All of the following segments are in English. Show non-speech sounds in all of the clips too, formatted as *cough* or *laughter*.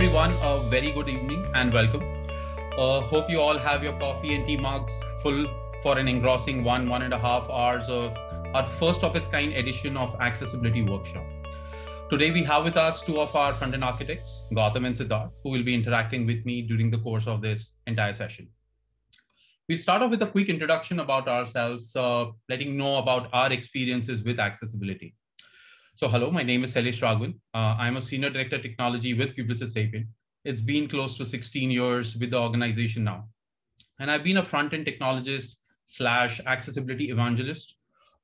everyone. A very good evening and welcome. Uh, hope you all have your coffee and tea mugs full for an engrossing one, one and a half hours of our first of its kind edition of Accessibility Workshop. Today, we have with us two of our front-end architects, Gautam and Siddharth, who will be interacting with me during the course of this entire session. We'll start off with a quick introduction about ourselves, uh, letting know about our experiences with accessibility. So hello, my name is Sailesh Raghavan. Uh, I'm a Senior Director Technology with Publicis Sapient. It's been close to 16 years with the organization now. And I've been a front-end technologist slash accessibility evangelist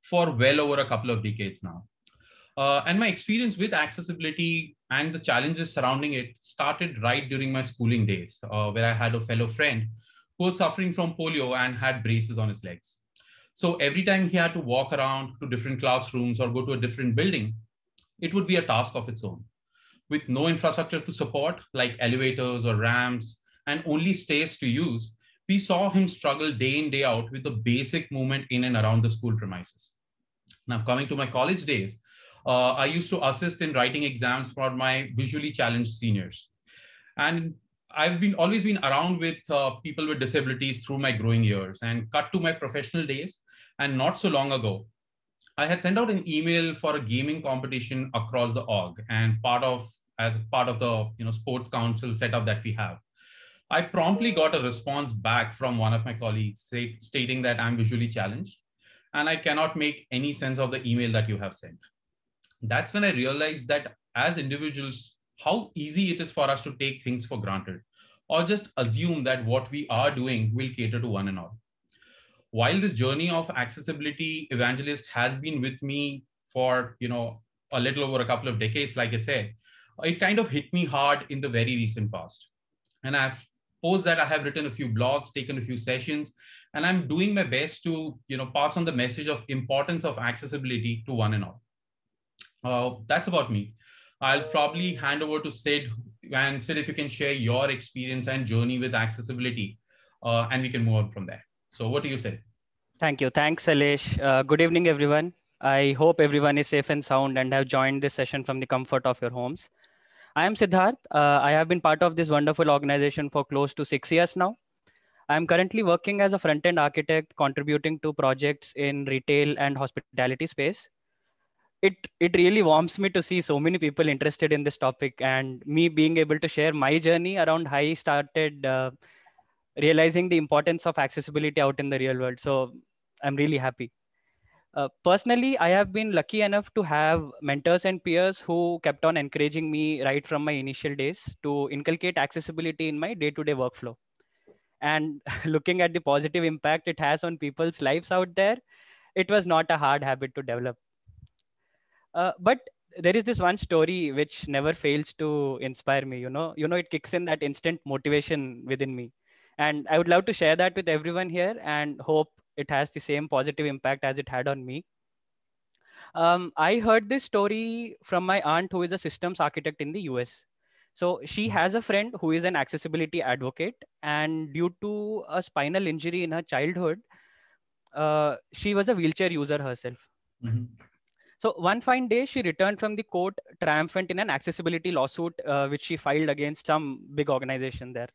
for well over a couple of decades now. Uh, and my experience with accessibility and the challenges surrounding it started right during my schooling days, uh, where I had a fellow friend who was suffering from polio and had braces on his legs. So every time he had to walk around to different classrooms or go to a different building, it would be a task of its own. With no infrastructure to support, like elevators or ramps, and only stairs to use, we saw him struggle day in, day out with the basic movement in and around the school premises. Now, coming to my college days, uh, I used to assist in writing exams for my visually challenged seniors. And I've been always been around with uh, people with disabilities through my growing years and cut to my professional days. And not so long ago, I had sent out an email for a gaming competition across the org and part of as part of the you know sports council setup that we have. I promptly got a response back from one of my colleagues say, stating that I'm visually challenged and I cannot make any sense of the email that you have sent. That's when I realized that as individuals, how easy it is for us to take things for granted or just assume that what we are doing will cater to one and all. While this journey of accessibility evangelist has been with me for, you know, a little over a couple of decades, like I said, it kind of hit me hard in the very recent past. And I've post that I have written a few blogs, taken a few sessions, and I'm doing my best to you know pass on the message of importance of accessibility to one and all. Uh, that's about me. I'll probably hand over to Sid, and Sid, if you can share your experience and journey with accessibility, uh, and we can move on from there. So, what do you say? Thank you. Thanks, Sailesh. Uh, good evening, everyone. I hope everyone is safe and sound and have joined this session from the comfort of your homes. I am Siddharth. Uh, I have been part of this wonderful organization for close to six years now. I am currently working as a front-end architect, contributing to projects in retail and hospitality space. It it really warms me to see so many people interested in this topic, and me being able to share my journey around how I started uh, realizing the importance of accessibility out in the real world. So I'm really happy. Uh, personally, I have been lucky enough to have mentors and peers who kept on encouraging me right from my initial days to inculcate accessibility in my day to day workflow. And *laughs* looking at the positive impact it has on people's lives out there, it was not a hard habit to develop. Uh, but there is this one story which never fails to inspire me. You know, you know, it kicks in that instant motivation within me, and I would love to share that with everyone here, and hope it has the same positive impact as it had on me. Um, I heard this story from my aunt, who is a systems architect in the US. So she hmm. has a friend who is an accessibility advocate, and due to a spinal injury in her childhood, uh, she was a wheelchair user herself. Mm-hmm. So one fine day, she returned from the court triumphant in an accessibility lawsuit, uh, which she filed against some big organization there.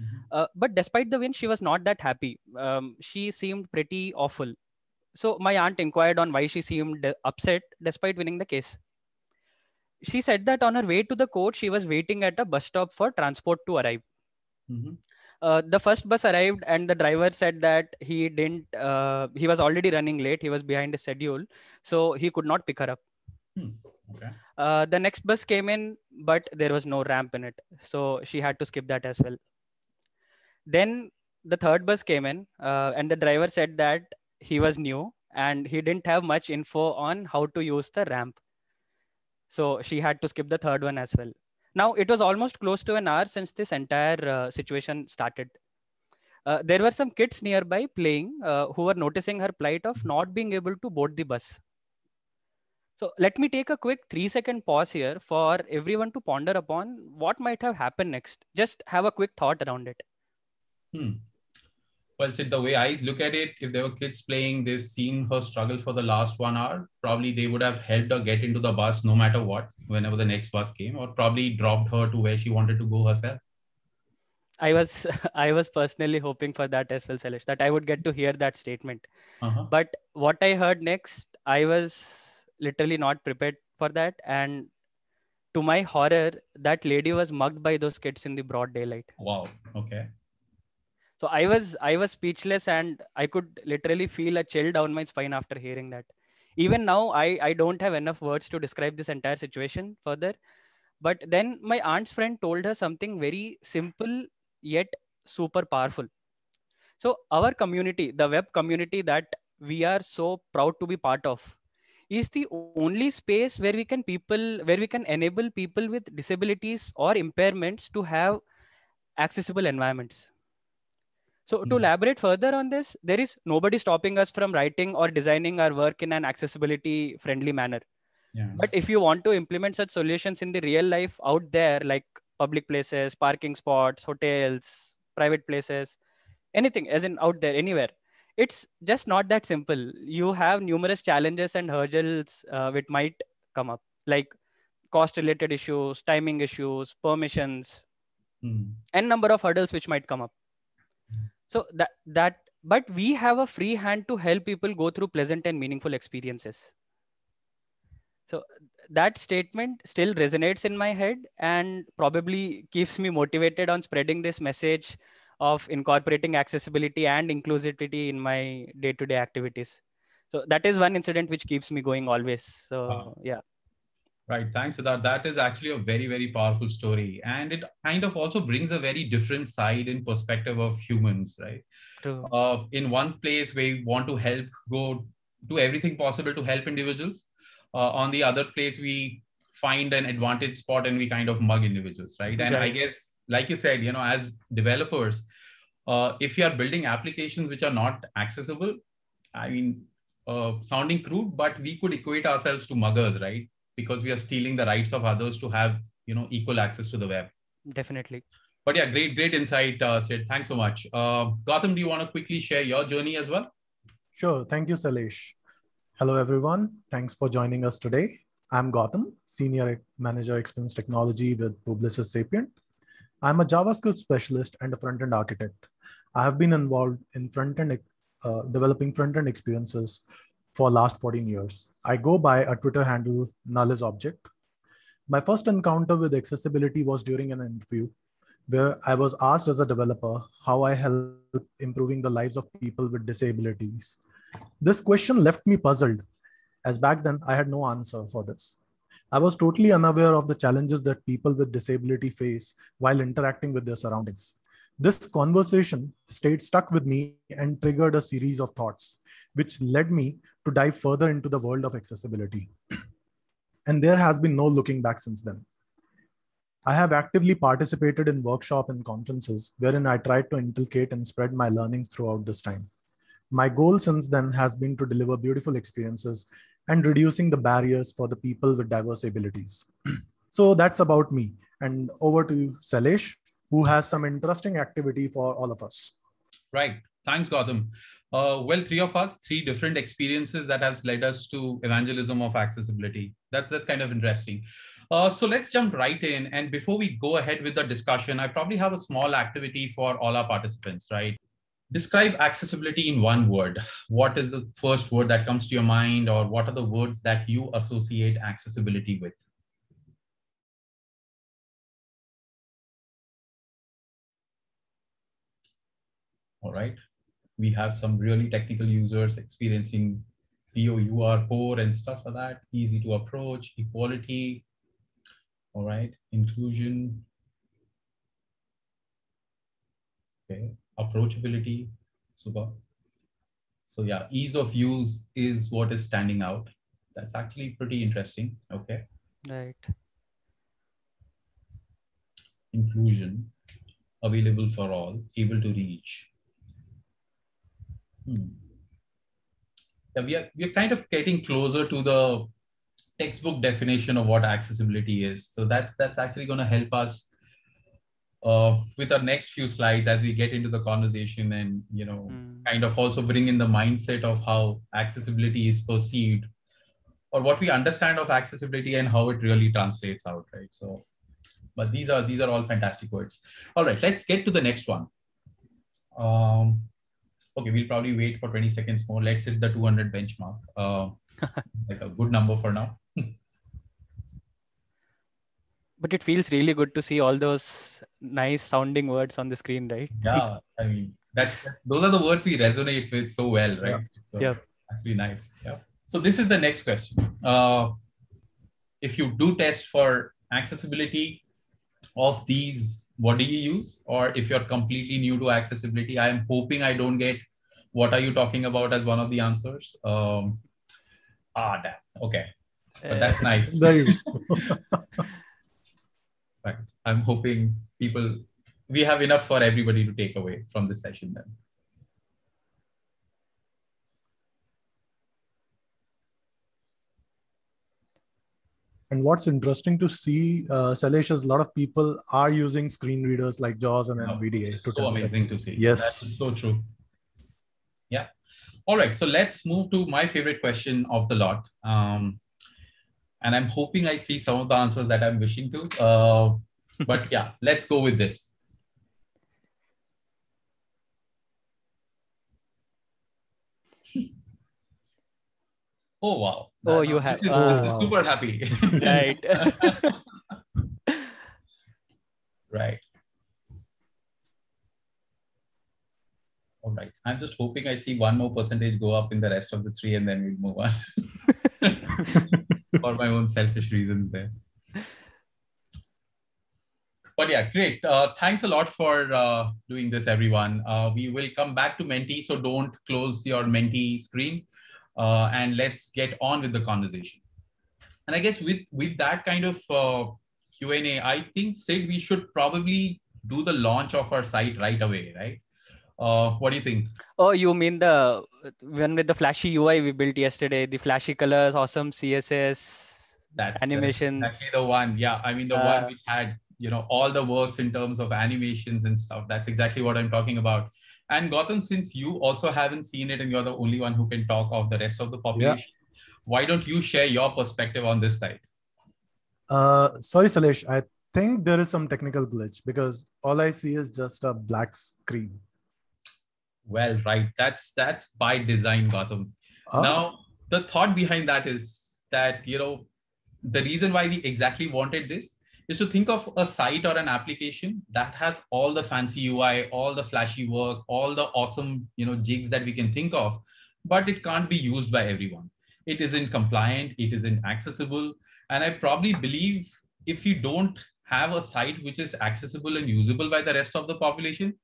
Mm-hmm. Uh, but despite the win, she was not that happy. Um, she seemed pretty awful. So my aunt inquired on why she seemed upset despite winning the case. She said that on her way to the court, she was waiting at a bus stop for transport to arrive. Mm-hmm. Uh, the first bus arrived, and the driver said that he didn't. Uh, he was already running late. He was behind the schedule, so he could not pick her up. Hmm. Okay. Uh, the next bus came in, but there was no ramp in it, so she had to skip that as well then the third bus came in uh, and the driver said that he was new and he didn't have much info on how to use the ramp. So she had to skip the third one as well. Now it was almost close to an hour since this entire uh, situation started. Uh, there were some kids nearby playing uh, who were noticing her plight of not being able to board the bus. So let me take a quick three second pause here for everyone to ponder upon what might have happened next. Just have a quick thought around it Hmm. Well, Sid, the way I look at it, if there were kids playing, they've seen her struggle for the last one hour. Probably they would have helped her get into the bus no matter what, whenever the next bus came, or probably dropped her to where she wanted to go herself. I was *laughs* I was personally hoping for that as well, Sailesh, that I would get to hear that statement. Uh-huh. But what I heard next, I was literally not prepared for that. And to my horror, that lady was mugged by those kids in the broad daylight. Wow. Okay so i was i was speechless and i could literally feel a chill down my spine after hearing that. Even now i i don't have enough words to describe this entire situation further. But then my aunt's friend told her something very simple yet super powerful. So our community the web community that we are so proud to be part of is the only space where we can people where we can enable people with disabilities or impairments to have accessible environments so to hmm. elaborate further on this, there is nobody stopping us from writing or designing our work in an accessibility friendly manner. Yeah. But if you want to implement such solutions in the real life out there, like public places, parking spots, hotels, private places, anything as in out there, anywhere, it's just not that simple. You have numerous challenges and hurdles uh, which might come up, like cost related issues, timing issues, permissions, mm. and number of hurdles which might come up so that that but we have a free hand to help people go through pleasant and meaningful experiences. So that statement still resonates in my head and probably keeps me motivated on spreading this message of incorporating accessibility and inclusivity in my day-to-day activities. So that is one incident which keeps me going always. So wow. yeah Right. Thanks, Siddharth. That is actually a very, very powerful story. And it kind of also brings a very different side in perspective of humans, right? True. Uh, in one place, we want to help go do everything possible to help individuals. Uh, on the other place, we find an advantage spot and we kind of mug individuals, right? And right. I guess, like you said, you know, as developers, uh, if you are building applications which are not accessible, I mean, uh, sounding crude, but we could equate ourselves to muggers, right? Because we are stealing the rights of others to have you know equal access to the web. Definitely. But yeah great great insight uh, sid. Thanks so much. Uh, Gautam do you want to quickly share your journey as well? Sure. Thank you Sailesh hello everyone. Thanks for joining us today. I'm Gautam senior manager experience technology with publicis sapient. I'm a javascript specialist and a front-end architect. I have been involved in front-end uh, developing front-end experiences for last 14 years. I go by a Twitter handle null object. My first encounter with accessibility was during an interview where I was asked as a developer how I help improving the lives of people with disabilities. This question left me puzzled as back then I had no answer for this. I was totally unaware of the challenges that people with disability face while interacting with their surroundings. This conversation stayed stuck with me and triggered a series of thoughts, which led me to dive further into the world of accessibility. and there has been no looking back since then. I have actively participated in workshops and conferences wherein I tried to inculcate and spread my learnings throughout this time. My goal since then has been to deliver beautiful experiences and reducing the barriers for the people with diverse abilities. *clears throat* so that's about me. And over to you, Sailesh who has some interesting activity for all of us. Right. Thanks, Gautam. Uh, well, three of us, three different experiences that has led us to evangelism of accessibility. That's that's kind of interesting. Uh, so let's jump right in. And before we go ahead with the discussion, I probably have a small activity for all our participants, right? Describe accessibility in one word. What is the first word that comes to your mind, or what are the words that you associate accessibility with? All right? We have some really technical users experiencing POUR, poor and stuff like that, easy to approach, equality, all right, inclusion, okay, approachability, super. So yeah, ease of use is what is standing out. That's actually pretty interesting, okay? Right. Inclusion, available for all, able to reach, Hmm. Yeah, we are we're kind of getting closer to the textbook definition of what accessibility is. So that's that's actually going to help us uh, with our next few slides as we get into the conversation and you know mm. kind of also bring in the mindset of how accessibility is perceived or what we understand of accessibility and how it really translates out right so but these are these are all fantastic words all right let's get to the next one um okay we'll probably wait for 20 seconds more. Let's hit the 200 benchmark. Uh, *laughs* like a good number for now. *laughs* But it feels really good to see all those nice sounding words on the screen right? Yeah i mean that's those are the words we resonate with so well right? Yeah. so yeah. actually nice. Yeah. So this is the next question. Uh, if you do test for accessibility of these what do you use? Or if you're completely new to accessibility i am hoping i don't get what are you talking about as one of the answers um, ah damn okay but that's nice there you *laughs* right. I'm hoping people, we have enough for everybody to take away from this session then. And what's interesting to see, uh, Sailesh, is a lot of people are using screen readers like JAWS and NVDA to so test amazing it. to see. Yes. That's so true. Yeah. All right. So let's move to my favorite question of the lot. Um, and I'm hoping I see some of the answers that I'm wishing to. Uh, *laughs* but yeah, let's go with this. *laughs* Oh wow! Oh, you have. This is, oh, this is super happy. *laughs* right. right. All right. I'm just hoping I see one more percentage go up in the rest of the three, and then we'll move on. *laughs* for my own selfish reasons there. But yeah, great. Uh, thanks a lot for uh, doing this, everyone. Uh, we will come back to Menti, so don't close your Menti screen. Uh, and let's get on with the conversation. And I guess with, with that kind of uh, Q&A, I think, Sid, we should probably do the launch of our site right away, right? Uh, what do you think? Oh, you mean the one with the flashy UI we built yesterday, the flashy colors, awesome CSS, that's animations. That's the one. Yeah, I mean the uh, one we had, you know, all the works in terms of animations and stuff. That's exactly what I'm talking about. And Gautam, since you also haven't seen it and you're the only one who can talk of the rest of the population, yeah. why don't you share your perspective on this side? Uh, sorry, Sailesh. I think there is some technical glitch because all I see is just a black screen well right that's that's by design Gautam. Oh. now the thought behind that is that you know the reason why we exactly wanted this is to think of a site or an application that has all the fancy ui all the flashy work all the awesome you know jigs that we can think of but it can't be used by everyone it isn't compliant it isn't accessible and i probably believe if you don't have a site which is accessible and usable by the rest of the population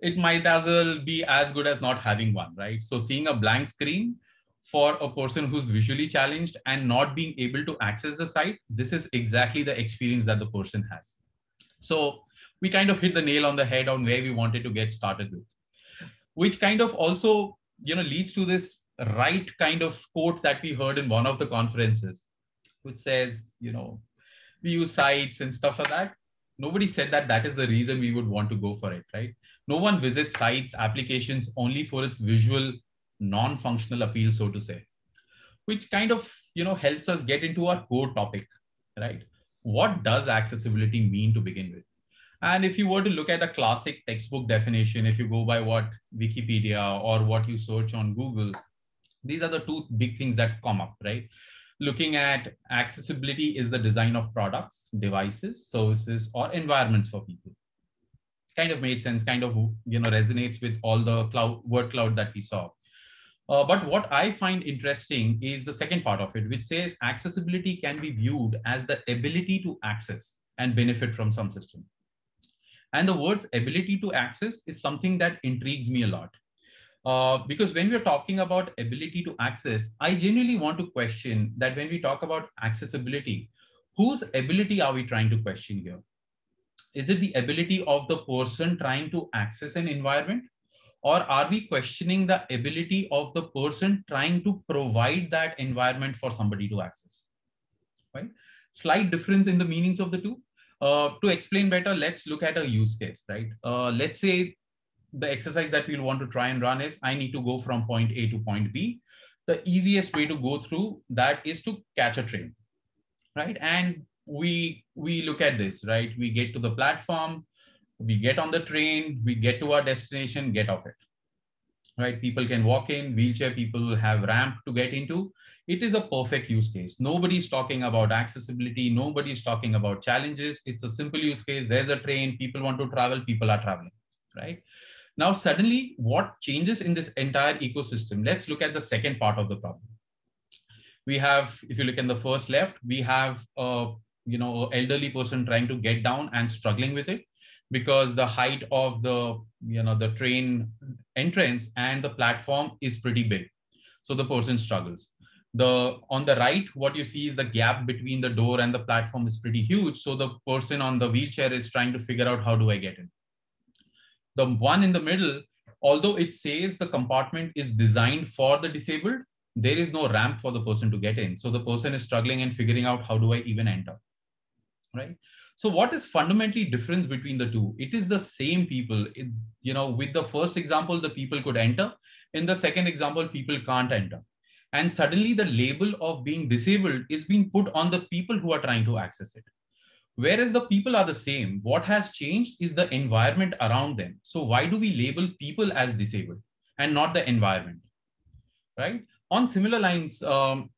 it might as well be as good as not having one, right? So seeing a blank screen for a person who's visually challenged and not being able to access the site, this is exactly the experience that the person has. So we kind of hit the nail on the head on where we wanted to get started with, which kind of also, you know, leads to this right kind of quote that we heard in one of the conferences, which says, you know, we use sites and stuff like that. Nobody said that that is the reason we would want to go for it, right? No one visits sites, applications only for its visual, non-functional appeal, so to say, which kind of you know helps us get into our core topic, right? What does accessibility mean to begin with? And if you were to look at a classic textbook definition, if you go by what Wikipedia or what you search on Google, these are the two big things that come up, right? Looking at accessibility is the design of products, devices, services, or environments for people kind of made sense, kind of you know resonates with all the cloud word cloud that we saw. Uh, but what I find interesting is the second part of it, which says accessibility can be viewed as the ability to access and benefit from some system. And the words ability to access is something that intrigues me a lot. Uh, because when we're talking about ability to access, I genuinely want to question that when we talk about accessibility, whose ability are we trying to question here? Is it the ability of the person trying to access an environment or are we questioning the ability of the person trying to provide that environment for somebody to access right slight difference in the meanings of the two Uh, to explain better, let's look at a use case, right? Uh, let's say the exercise that we'll want to try and run is I need to go from point A to point B. The easiest way to go through that is to catch a train, right? And we we look at this, right? We get to the platform, we get on the train, we get to our destination, get off it, right? People can walk in, wheelchair people have ramp to get into. It is a perfect use case. Nobody's talking about accessibility. Nobody's talking about challenges. It's a simple use case. There's a train. People want to travel. People are traveling, right? Now, suddenly, what changes in this entire ecosystem? Let's look at the second part of the problem. We have, if you look in the first left, we have a you know elderly person trying to get down and struggling with it because the height of the you know the train entrance and the platform is pretty big. So the person struggles. The on the right what you see is the gap between the door and the platform is pretty huge. So the person on the wheelchair is trying to figure out how do i get in. The one in the middle although it says the compartment is designed for the disabled there is no ramp for the person to get in. So the person is struggling and figuring out how do i even enter right? So what is fundamentally difference between the two? It is the same people. It, you know with the first example the people could enter. In the second example people can't enter. And suddenly the label of being disabled is being put on the people who are trying to access it. Whereas the people are the same what has changed is the environment around them. So why do we label people as disabled and not the environment? Right? On similar lines um,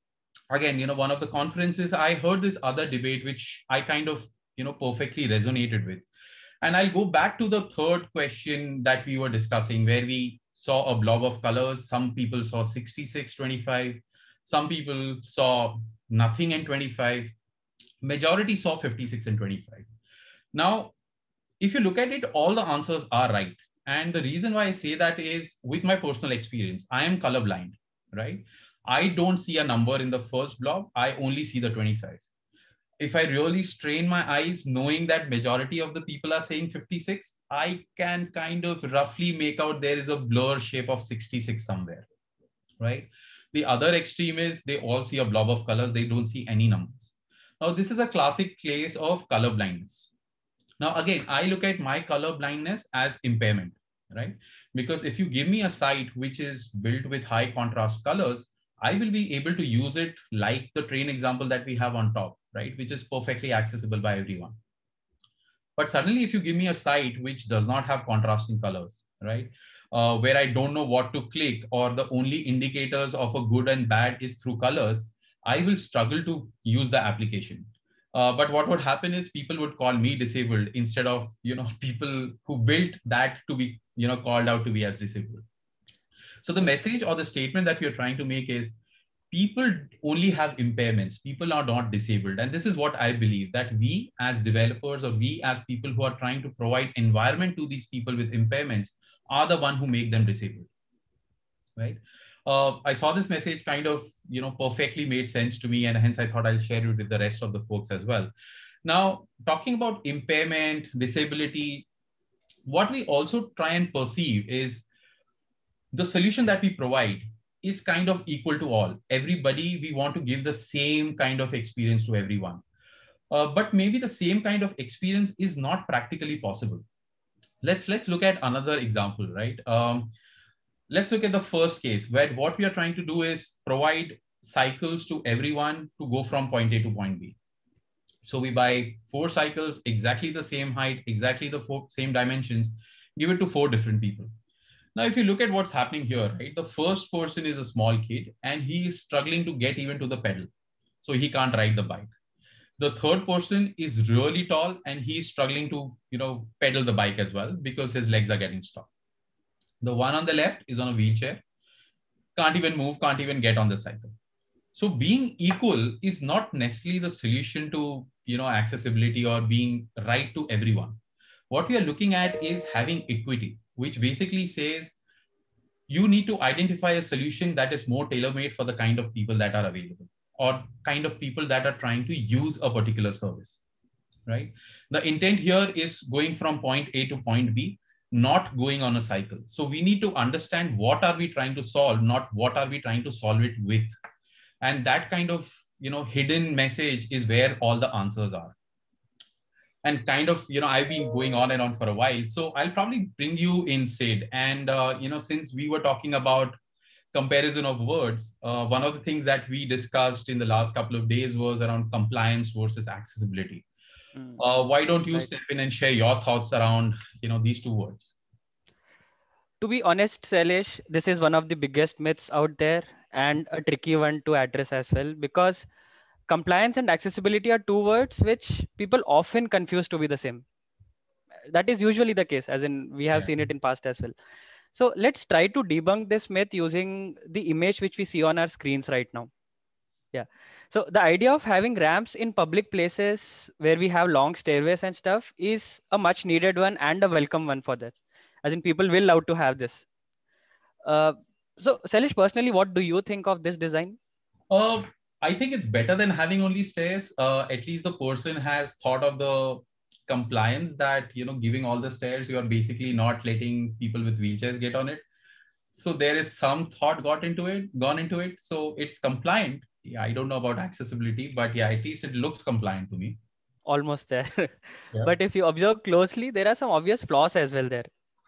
again you know one of the conferences i heard this other debate which i kind of you know perfectly resonated with. And i'll go back to the third question that we were discussing where we saw a blob of colors. Some people saw 66 25 some people saw nothing in 25 majority saw 56 and 25 now if you look at it all the answers are right. And the reason why i say that is with my personal experience i am colorblind right I don't see a number in the first blob. I only see the 25. If I really strain my eyes, knowing that majority of the people are saying 56, I can kind of roughly make out there is a blur shape of 66 somewhere, right? The other extreme is they all see a blob of colors. They don't see any numbers. Now, this is a classic case of color blindness. Now, again, I look at my color blindness as impairment, right? Because if you give me a site which is built with high contrast colors, I will be able to use it like the train example that we have on top, right? Which is perfectly accessible by everyone. But suddenly, if you give me a site which does not have contrasting colors, right? Uh, where I don't know what to click or the only indicators of a good and bad is through colors, I will struggle to use the application. Uh, but what would happen is people would call me disabled instead of you know *laughs* people who built that to be you know called out to be as disabled. So the message or the statement that we are trying to make is people only have impairments. People are not disabled. And this is what I believe that we as developers or we as people who are trying to provide environment to these people with impairments are the one who make them disabled. Right. Uh, I saw this message kind of, you know, perfectly made sense to me. And hence I thought I'll share it with the rest of the folks as well. Now, talking about impairment, disability, what we also try and perceive is the solution that we provide is kind of equal to all. Everybody, we want to give the same kind of experience to everyone. Uh, but maybe the same kind of experience is not practically possible. Let's let's look at another example, right? Um, let's look at the first case where what we are trying to do is provide cycles to everyone to go from point A to point B. So we buy four cycles, exactly the same height, exactly the four, same dimensions, give it to four different people. Now, if you look at what's happening here, right, the first person is a small kid and he is struggling to get even to the pedal. So he can't ride the bike. The third person is really tall and he's struggling to, you know, pedal the bike as well because his legs are getting stuck. The one on the left is on a wheelchair, can't even move, can't even get on the cycle. So being equal is not necessarily the solution to, you know, accessibility or being right to everyone. What we are looking at is having equity which basically says you need to identify a solution that is more tailor-made for the kind of people that are available or kind of people that are trying to use a particular service right? The intent here is going from point a to point b not going on a cycle. So we need to understand what are we trying to solve not what are we trying to solve it with. And that kind of you know hidden message is where all the answers are and kind of you know i've been going on and on for a while so i'll probably bring you in sid and uh, you know since we were talking about comparison of words uh, one of the things that we discussed in the last couple of days was around compliance versus accessibility mm. uh, why don't you right. step in and share your thoughts around you know these two words to be honest Sailesh, this is one of the biggest myths out there and a tricky one to address as well because compliance and accessibility are two words which people often confuse to be the same. That is usually the case as in we have yeah. seen it in past as well. So let's try to debunk this myth using the image which we see on our screens right now. Yeah. So the idea of having ramps in public places where we have long stairways and stuff is a much needed one and a welcome one for that. As in people will love to have this. Uh, so Sailesh, personally what do you think of this design? Uh, I think it's better than having only stairs. Uh, at least the person has thought of the compliance that you know giving all the stairs you are basically not letting people with wheelchairs get on it. So there is some thought got into it gone into it. So it's compliant. Yeah i don't know about accessibility but yeah at least it looks compliant to me. Almost there. *laughs* Yeah. but if you observe closely there are some obvious flaws as well there.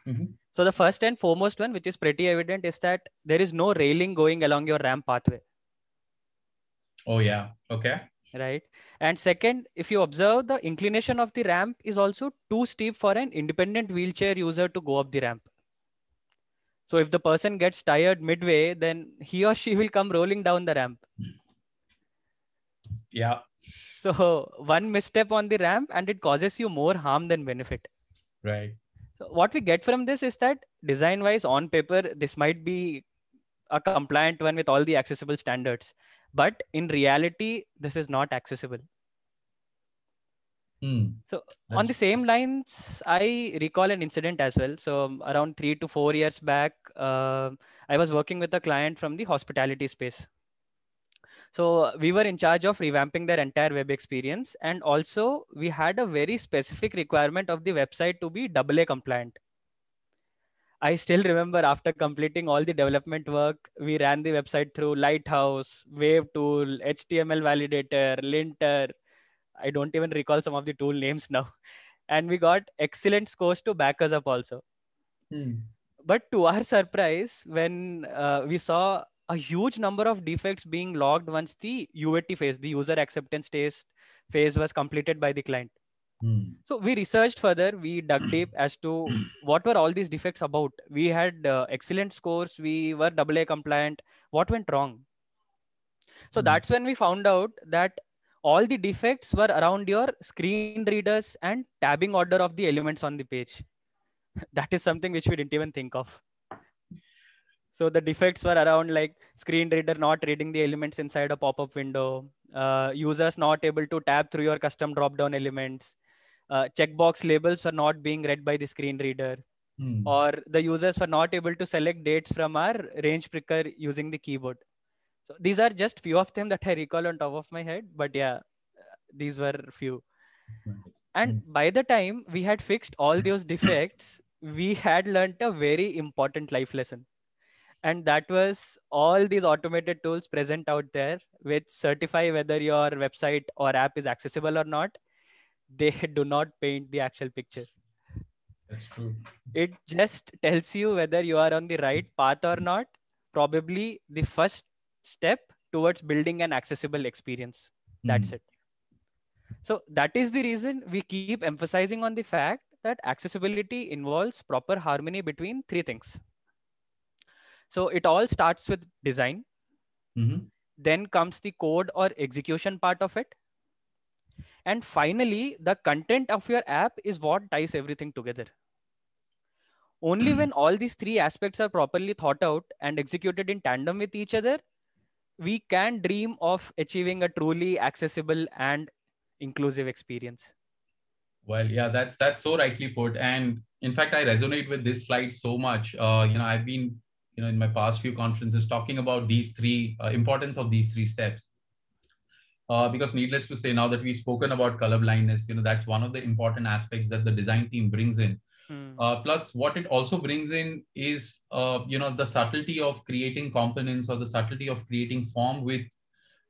Mm-hmm. so the first and foremost one which is pretty evident is that there is no railing going along your ramp pathway Oh, yeah. Okay. Right. And second, if you observe, the inclination of the ramp is also too steep for an independent wheelchair user to go up the ramp. So if the person gets tired midway, then he or she will come rolling down the ramp. Yeah. So one misstep on the ramp and it causes you more harm than benefit. Right. So what we get from this is that design wise on paper, this might be a compliant one with all the accessible standards but in reality this is not accessible. Mm. so on the same lines i recall an incident as well. So around 3 to 4 years back uh, i was working with a client from the hospitality space. So we were in charge of revamping their entire web experience. And also we had a very specific requirement of the website to be aa compliant I still remember after completing all the development work, we ran the website through Lighthouse, Wave Tool, HTML Validator, Linter. I don't even recall some of the tool names now. *laughs* And we got excellent scores to back us up also. Hmm. But to our surprise, when uh, we saw a huge number of defects being logged once the UAT phase, the user acceptance test phase was completed by the client Hmm. So we researched further. We dug deep *clears throat* as to what were all these defects about. We had uh, excellent scores. We were AA compliant. What went wrong? So mm. that's when we found out that all the defects were around your screen readers and tabbing order of the elements on the page. *laughs* that is something which we didn't even think of. So the defects were around like screen reader not reading the elements inside a pop-up window, uh, users not able to tab through your custom drop-down elements, uh, checkbox labels are not being read by the screen reader. Hmm. or the users were not able to select dates from our range picker using the keyboard. So these are just few of them that i recall on top of my head but yeah these were few. And hmm. by the time we had fixed all those defects we had learned a very important life lesson. And that was all these automated tools present out there which certify whether your website or app is accessible or not they *laughs* do not paint the actual picture. That's true. It just tells you whether you are on the right path or not probably the first step towards building an accessible experience. That's mm. it. So that is the reason we keep emphasizing on the fact that accessibility involves proper harmony between three things. So it all starts with design mm-hmm. then comes the code or execution part of it and finally, the content of your app is what ties everything together. Only when all these three aspects are properly thought out and executed in tandem with each other, we can dream of achieving a truly accessible and inclusive experience. Well, yeah, that's that's so rightly put. And in fact, I resonate with this slide so much. Uh, you know, I've been, you know, in my past few conferences talking about these three uh, importance of these three steps uh, because needless to say, now that we've spoken about color blindness, you know, that's one of the important aspects that the design team brings in. Hmm. Uh, plus, what it also brings in is, uh, you know, the subtlety of creating components or the subtlety of creating form with,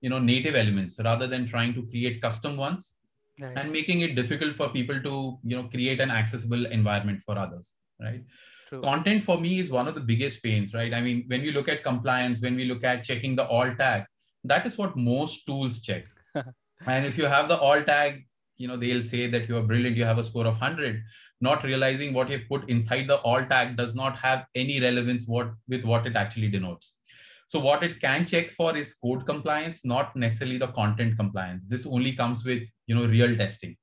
you know, native elements rather than trying to create custom ones. right. and making it difficult for people to you know create an accessible environment for others right True. content for me is one of the biggest pains right i mean when we look at compliance when we look at checking the alt tag that is what most tools check *laughs* and if you have the alt tag you know they'll say that you are brilliant you have a score of 100 not realizing what you've put inside the alt tag does not have any relevance what with what it actually denotes so what it can check for is code compliance, not necessarily the content compliance. This only comes with you know real testing,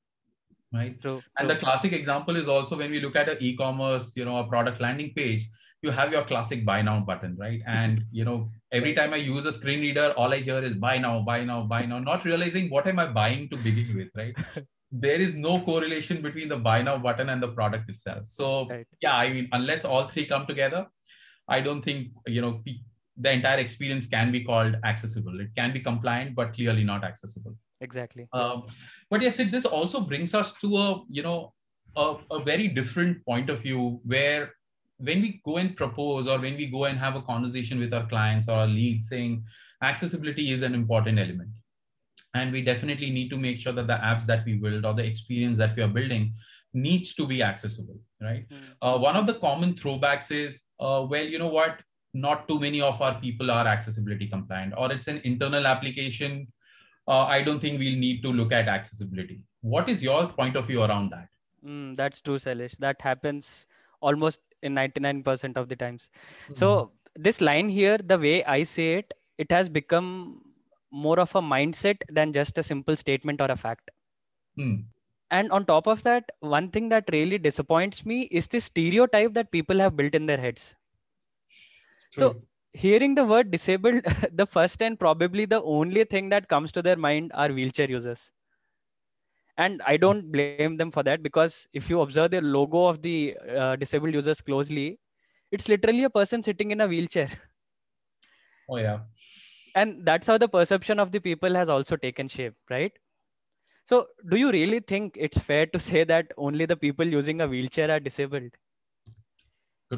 right? True, and true. the classic example is also when we look at an e-commerce, you know, a product landing page, you have your classic buy now button, right? And you know, every time I use a screen reader, all I hear is buy now, buy now, buy now, not realizing what am I buying to begin with, right? *laughs* there is no correlation between the buy now button and the product itself. So right. yeah, I mean, unless all three come together, I don't think you know the entire experience can be called accessible. It can be compliant, but clearly not accessible. Exactly. Um, but yes, it, this also brings us to a you know a, a very different point of view where when we go and propose or when we go and have a conversation with our clients or our leads saying accessibility is an important element. And we definitely need to make sure that the apps that we build or the experience that we are building needs to be accessible right? Mm. uh, one of the common throwbacks is uh, well you know what? Not too many of our people are accessibility compliant or it's an internal application. Uh, i don't think we'll need to look at accessibility. What is your point of view around that? Mm, that's true Sailesh. that happens almost in 99% of the times mm-hmm. so this line here the way i say it it has become more of a mindset than just a simple statement or a fact mm. and on top of that one thing that really disappoints me is the stereotype that people have built in their heads so hearing the word disabled, *laughs* the first and probably the only thing that comes to their mind are wheelchair users. And I don't blame them for that because if you observe the logo of the uh, disabled users closely, it's literally a person sitting in a wheelchair. *laughs* Oh, yeah. And that's how the perception of the people has also taken shape, right? So, do you really think it's fair to say that only the people using a wheelchair are disabled?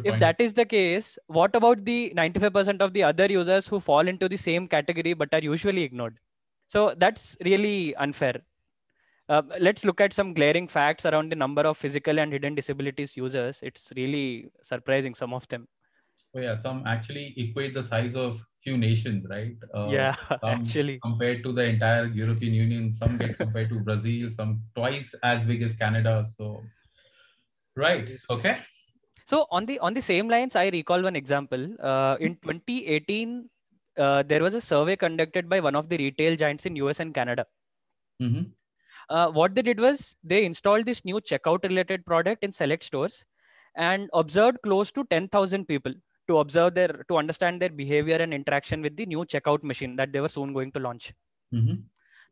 if that is the case, what about the 95% of the other users who fall into the same category but are usually ignored? So that's really unfair. Uh, let's look at some glaring facts around the number of physical and hidden disabilities users. It's really surprising, some of them. Oh, yeah, some actually equate the size of few nations, right? Uh, yeah, *laughs* actually. Compared to the entire European Union, some get compared to Brazil, some twice as big as Canada. So, right. Okay. So on the on the same lines, I recall one example. Uh, in 2018, uh, there was a survey conducted by one of the retail giants in US and Canada. Mm-hmm. Uh, what they did was they installed this new checkout related product in select stores and observed close to 10,000 people to observe their to understand their behavior and interaction with the new checkout machine that they were soon going to launch. Mm-hmm.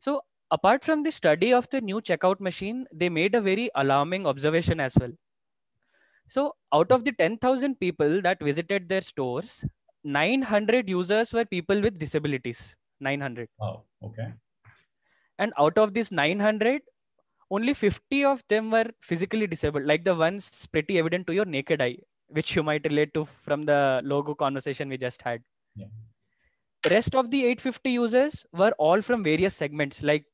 So apart from the study of the new checkout machine, they made a very alarming observation as well so out of the 10,000 people that visited their stores, 900 users were people with disabilities. 900. Oh, okay. And out of these 900, only 50 of them were physically disabled, like the ones pretty evident to your naked eye, which you might relate to from the logo conversation we just had. Yeah. Rest of the 850 users were all from various segments like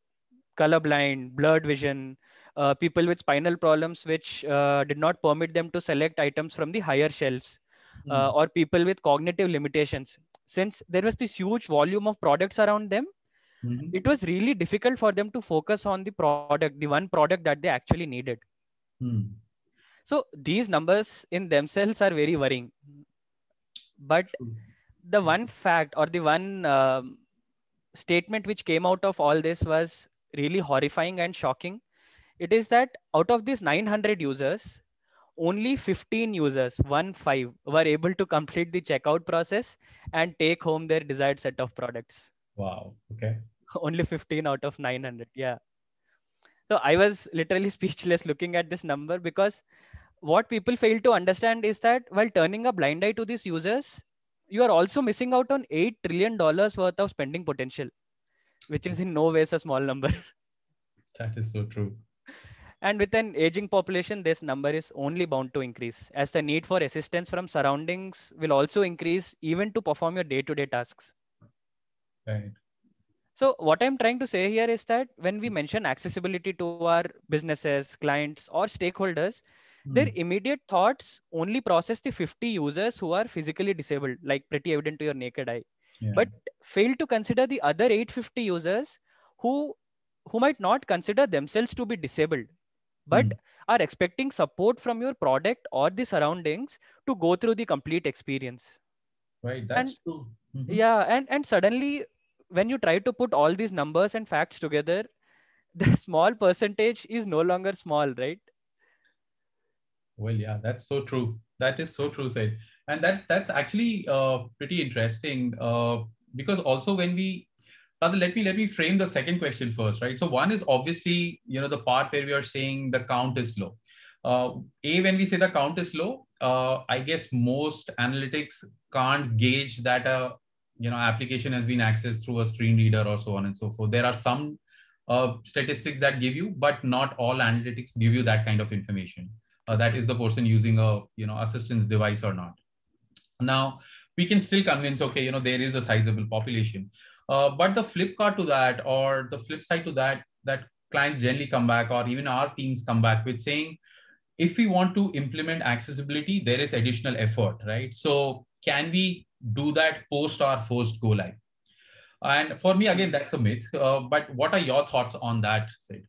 colorblind, blurred vision, uh, people with spinal problems which uh, did not permit them to select items from the higher shelves mm. or people with cognitive limitations since there was this huge volume of products around them mm-hmm. it was really difficult for them to focus on the product the one product that they actually needed mm. so these numbers in themselves are very worrying but the one fact or the one uh, statement which came out of all this was really horrifying and shocking it is that out of these 900 users, only 15 users, one five, were able to complete the checkout process and take home their desired set of products. Wow. Okay. *laughs* only 15 out of 900. Yeah. So I was literally *laughs* speechless looking at this number because what people fail to understand is that while turning a blind eye to these users, you are also missing out on $8 trillion worth of spending potential, which is in no ways a small number. *laughs* That is so true. And with an aging population, this number is only bound to increase as the need for assistance from surroundings will also increase even to perform your day to day tasks. Right. So what I'm trying to say here is that when we mention accessibility to our businesses, clients, or stakeholders, their Hmm. immediate thoughts only process the 50 users who are physically disabled, like pretty evident to your naked eye, Yeah. but fail to consider the other 850 users who who might not consider themselves to be disabled, but Hmm. are expecting support from your product or the surroundings to go through the complete experience. right, that's true. Mhm. Yeah, and and suddenly when you try to put all these numbers and facts together, *laughs* the small percentage is no longer small, right? Well, yeah, that's so true. That is so true, Sid. And that that's actually uh, pretty interesting uh, because also when we rather let me let me frame the second question first, right? So one is obviously you know the part where we are saying the count is low. Uh, a when we say the count is low, uh, I guess most analytics can't gauge that a you know application has been accessed through a screen reader or so on and so forth. There are some uh, statistics that give you, but not all analytics give you that kind of information. Uh, that is the person using a you know assistance device or not. Now we can still convince okay you know there is a sizable population. Uh, but the flip card to that or the flip side to that that clients generally come back or even our teams come back with saying if we want to implement accessibility there is additional effort right? So can we do that post or post go live and for me again that's a myth uh, but what are your thoughts on that sid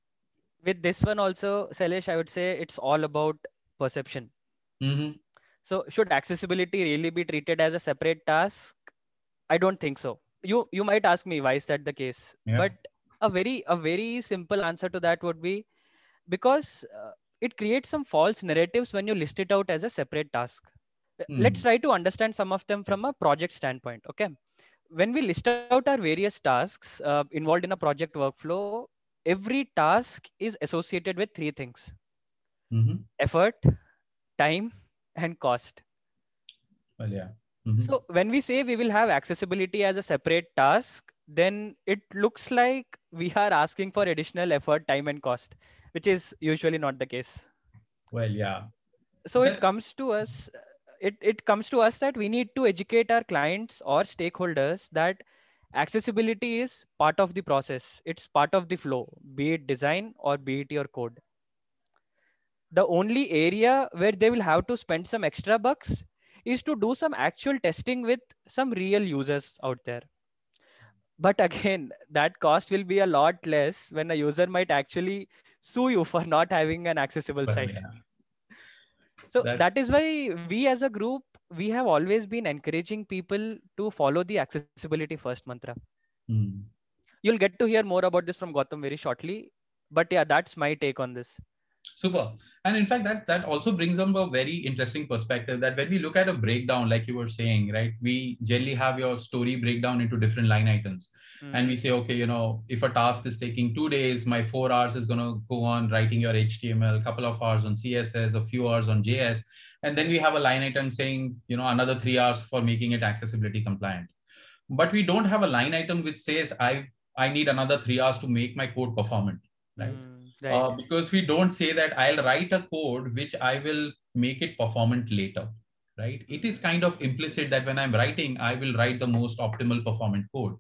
With this one also, Sailesh, I would say it's all about perception. mm-hmm. So should accessibility really be treated as a separate task? I don't think so. You you might ask me why is that the case? Yeah. But a very a very simple answer to that would be because uh, it creates some false narratives when you list it out as a separate task. Hmm. Let's try to understand some of them from a project standpoint. Okay. When we list out our various tasks uh, involved in a project workflow, every task is associated with three things Mm-hmm. effort, time, and cost. well yeah Mhm. So when we say we will have accessibility as a separate task, then it looks like we are asking for additional effort, time, and cost, which is usually not the case. well yeah So That- it comes to us. It, it comes to us that we need to educate our clients or stakeholders that accessibility is part of the process. It's part of the flow, be it design or be it your code. The only area where they will have to spend some extra bucks is to do some actual testing with some real users out there. But again, *laughs* that cost will be a lot less when a user might actually sue you for not having an accessible well, site. yeah. So That- that is why we as a group, we have always been encouraging people to follow the accessibility first mantra. Hmm. You'll get to hear more about this from Gautam very shortly. But yeah, that's my take on this. Super. And in fact, that that also brings up a very interesting perspective that when we look at a breakdown, like you were saying, right, we generally have your story breakdown into different line items. And we Mm, say, okay, you know, if a task is taking two days, my four hours is going to go on writing your HTML, a couple of hours on CSS, a few hours on JS. And then we have a line item saying, you know, another three hours for making it accessibility compliant. But we don't have a line item which says, I, I need another three hours to make my code performant, right? mm, right. uh, because we don't say that I'll write a code which I will make it performant later, right? It is kind of implicit that when I'm writing, I will write the most optimal performant code.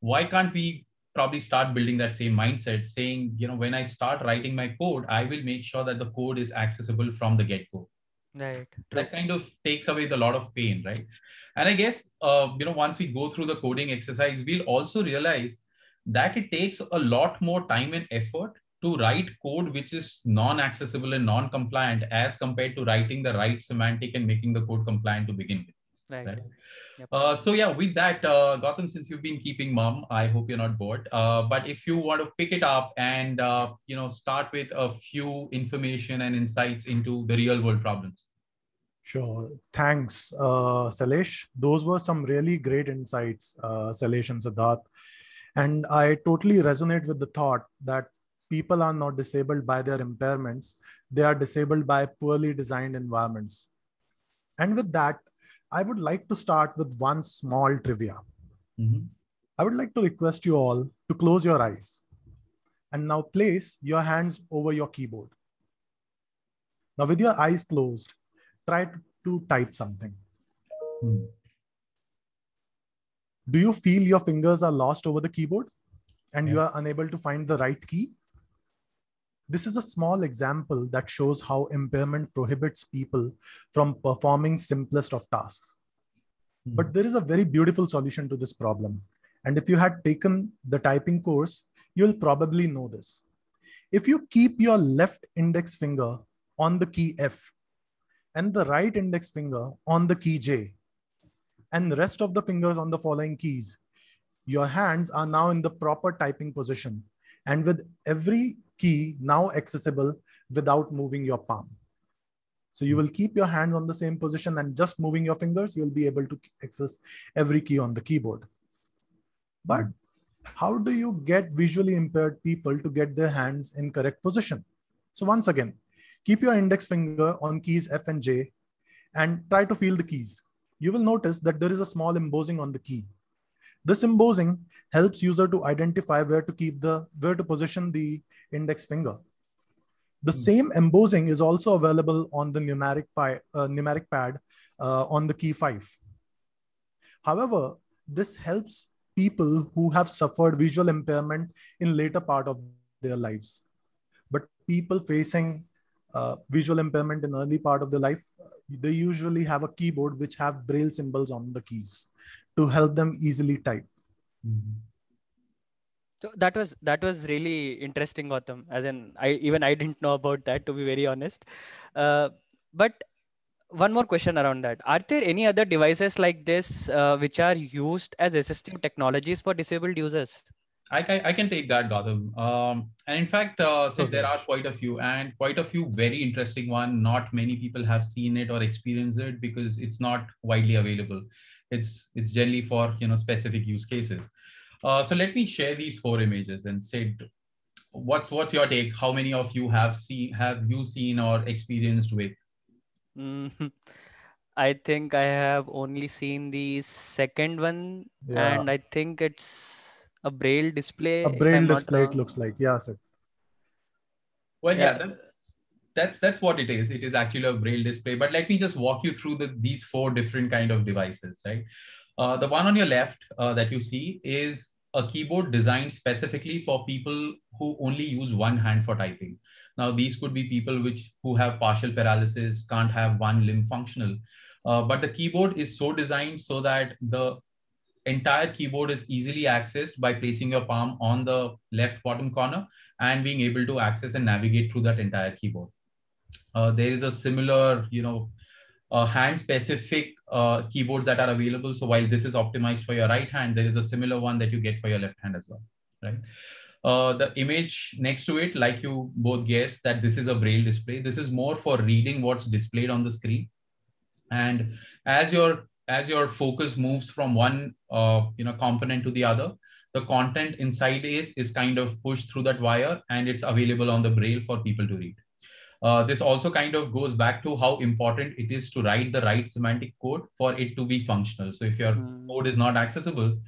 Why can't we probably start building that same mindset, saying, you know, when I start writing my code, I will make sure that the code is accessible from the get go right. that kind of takes away the lot of pain right and i guess uh, you know once we go through the coding exercise we'll also realize that it takes a lot more time and effort to write code which is non-accessible and non-compliant as compared to writing the right semantic and making the code compliant to begin with Right. right? Yep. Uh, so yeah, with that, uh, Gautam, since you've been keeping mum, I hope you're not bored. Uh, but if you want to pick it up and uh, you know start with a few information and insights into the real world problems. Sure. Thanks, uh, Sailesh. Those were some really great insights, uh, Sailesh and Siddharth. And I totally resonate with the thought that people are not disabled by their impairments, they are disabled by poorly designed environments. And with that, I would like to start with one small trivia. Mhm. I would like to request you all to close your eyes and now place your hands over your keyboard. Now, with your eyes closed, try to, to type something. Hmm. Do you feel your fingers are lost over the keyboard? and Yeah. you are unable to find the right key. This is a small example that shows how impairment prohibits people from performing simplest of tasks. Hmm. But there is a very beautiful solution to this problem. And if you had taken the typing course, you'll probably know this. If you keep your left index finger on the key F and the right index finger on the key J, and the rest of the fingers on the following keys, your hands are now in the proper typing position. And with every key now accessible without moving your palm. So you will keep your hand on the same position and just moving your fingers, you'll be able to access every key on the keyboard. But how do you get visually impaired people to get their hands in correct position? So once again, keep your index finger on keys F and J and try to feel the keys. You will notice that there is a small embossing on the key. This embossing helps user to identify where to keep the, where to position the index finger. The Hmm. same embossing is also available on the numeric, pi, uh, numeric pad uh, on the key five. However, this helps people who have suffered visual impairment in later part of their lives. But people facing uh, visual impairment in early part of their life, they usually have a keyboard which have braille symbols on the keys to help them easily type. Mhm. So that was that was really interesting, Gautam. As in, I even I didn't know about that to be very honest. Uh, but one more question around that: Are there any other devices like this uh, which are used as assistive technologies for disabled users? I, can, I can take that, Gautam. Um, and in fact, uh, so Yes, there are quite a few, and quite a few very interesting one. Not many people have seen it or experienced it because it's not widely available. It's it's generally for you know specific use cases. Uh, so let me share these four images and say, what's what's your take? How many of you have seen have you seen or experienced with? Mm, I think I have only seen the second one, Yeah. and I think it's a braille display. A braille I'm not display, it looks like. Yeah, sir. Well, yeah, Yeah. that's that's that's what it is. It is actually a braille display. But let me just walk you through the these four different kind of devices, right? Uh, the one on your left uh, that you see is a keyboard designed specifically for people who only use one hand for typing. Now, these could be people which who have partial paralysis, can't have one limb functional. Uh, but the keyboard is so designed so that the entire keyboard is easily accessed by placing your palm on the left bottom corner and being able to access and navigate through that entire keyboard. Uh, there is a similar, you know, uh, hand specific uh, keyboards that are available. So while this is optimized for your right hand, there is a similar one that you get for your left hand as well, right? Uh, the image next to it, like you both guessed, that this is a braille display. This is more for reading what's displayed on the screen. And as your as your focus moves from one uh, you know component to the other, the content inside is is kind of pushed through that wire, and it's available on the braille for people to read. Uh, this also kind of goes back to how important it is to write the right semantic code for it to be functional. So if your Hmm, code is not accessible,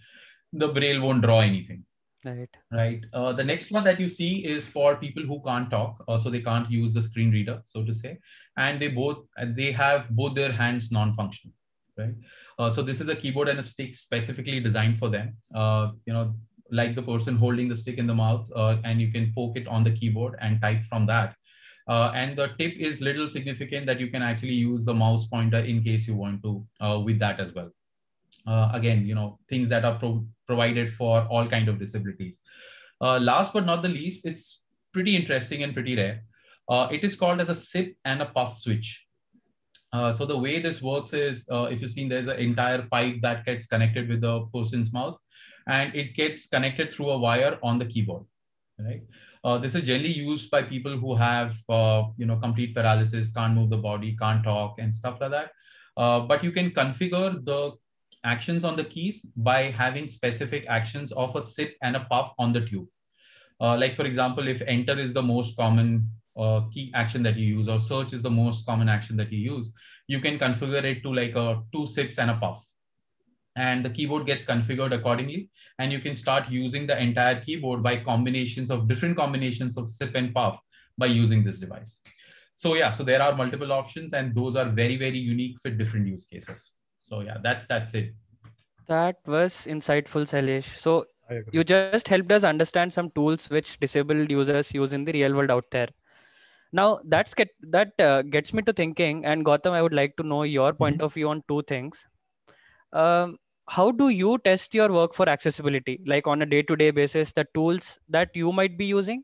the braille won't draw anything right. right uh, the next one that you see is for people who can't talk uh, so they can't use the screen reader so to say and they both they have both their hands non-functional right? Uh, so this is a keyboard and a stick specifically designed for them. Uh, you know like the person holding the stick in the mouth uh, and you can poke it on the keyboard and type from that. Uh, and the tip is little significant that you can actually use the mouse pointer in case you want to uh, with that as well. Uh, again you know things that are pro- provided for all kind of disabilities. Last but not the least it's pretty interesting and pretty rare. It is called as a sip and a puff switch uh, so the way this works is uh, if you've seen there's an entire pipe that gets connected with the person's mouth and it gets connected through a wire on the keyboard right uh, this is generally used by people who have uh, you know complete paralysis can't move the body can't talk and stuff like that uh, but you can configure the actions on the keys by having specific actions of a sip and a puff on the tube. Like for example, if enter is the most common uh, key action that you use or search is the most common action that you use, you can configure it to like a two sips and a puff. And the keyboard gets configured accordingly. And you can start using the entire keyboard by combinations of different combinations of sip and puff by using this device. So yeah, so there are multiple options and those are very, very unique for different use cases. So yeah, that's that's it. That was insightful, Sailesh. So you just helped us understand some tools which disabled users use in the real world out there now that's get that uh, gets me to thinking and gautam i would like to know your point mm-hmm. of view on two things um, how do you test your work for accessibility like on a day-to-day basis the tools that you might be using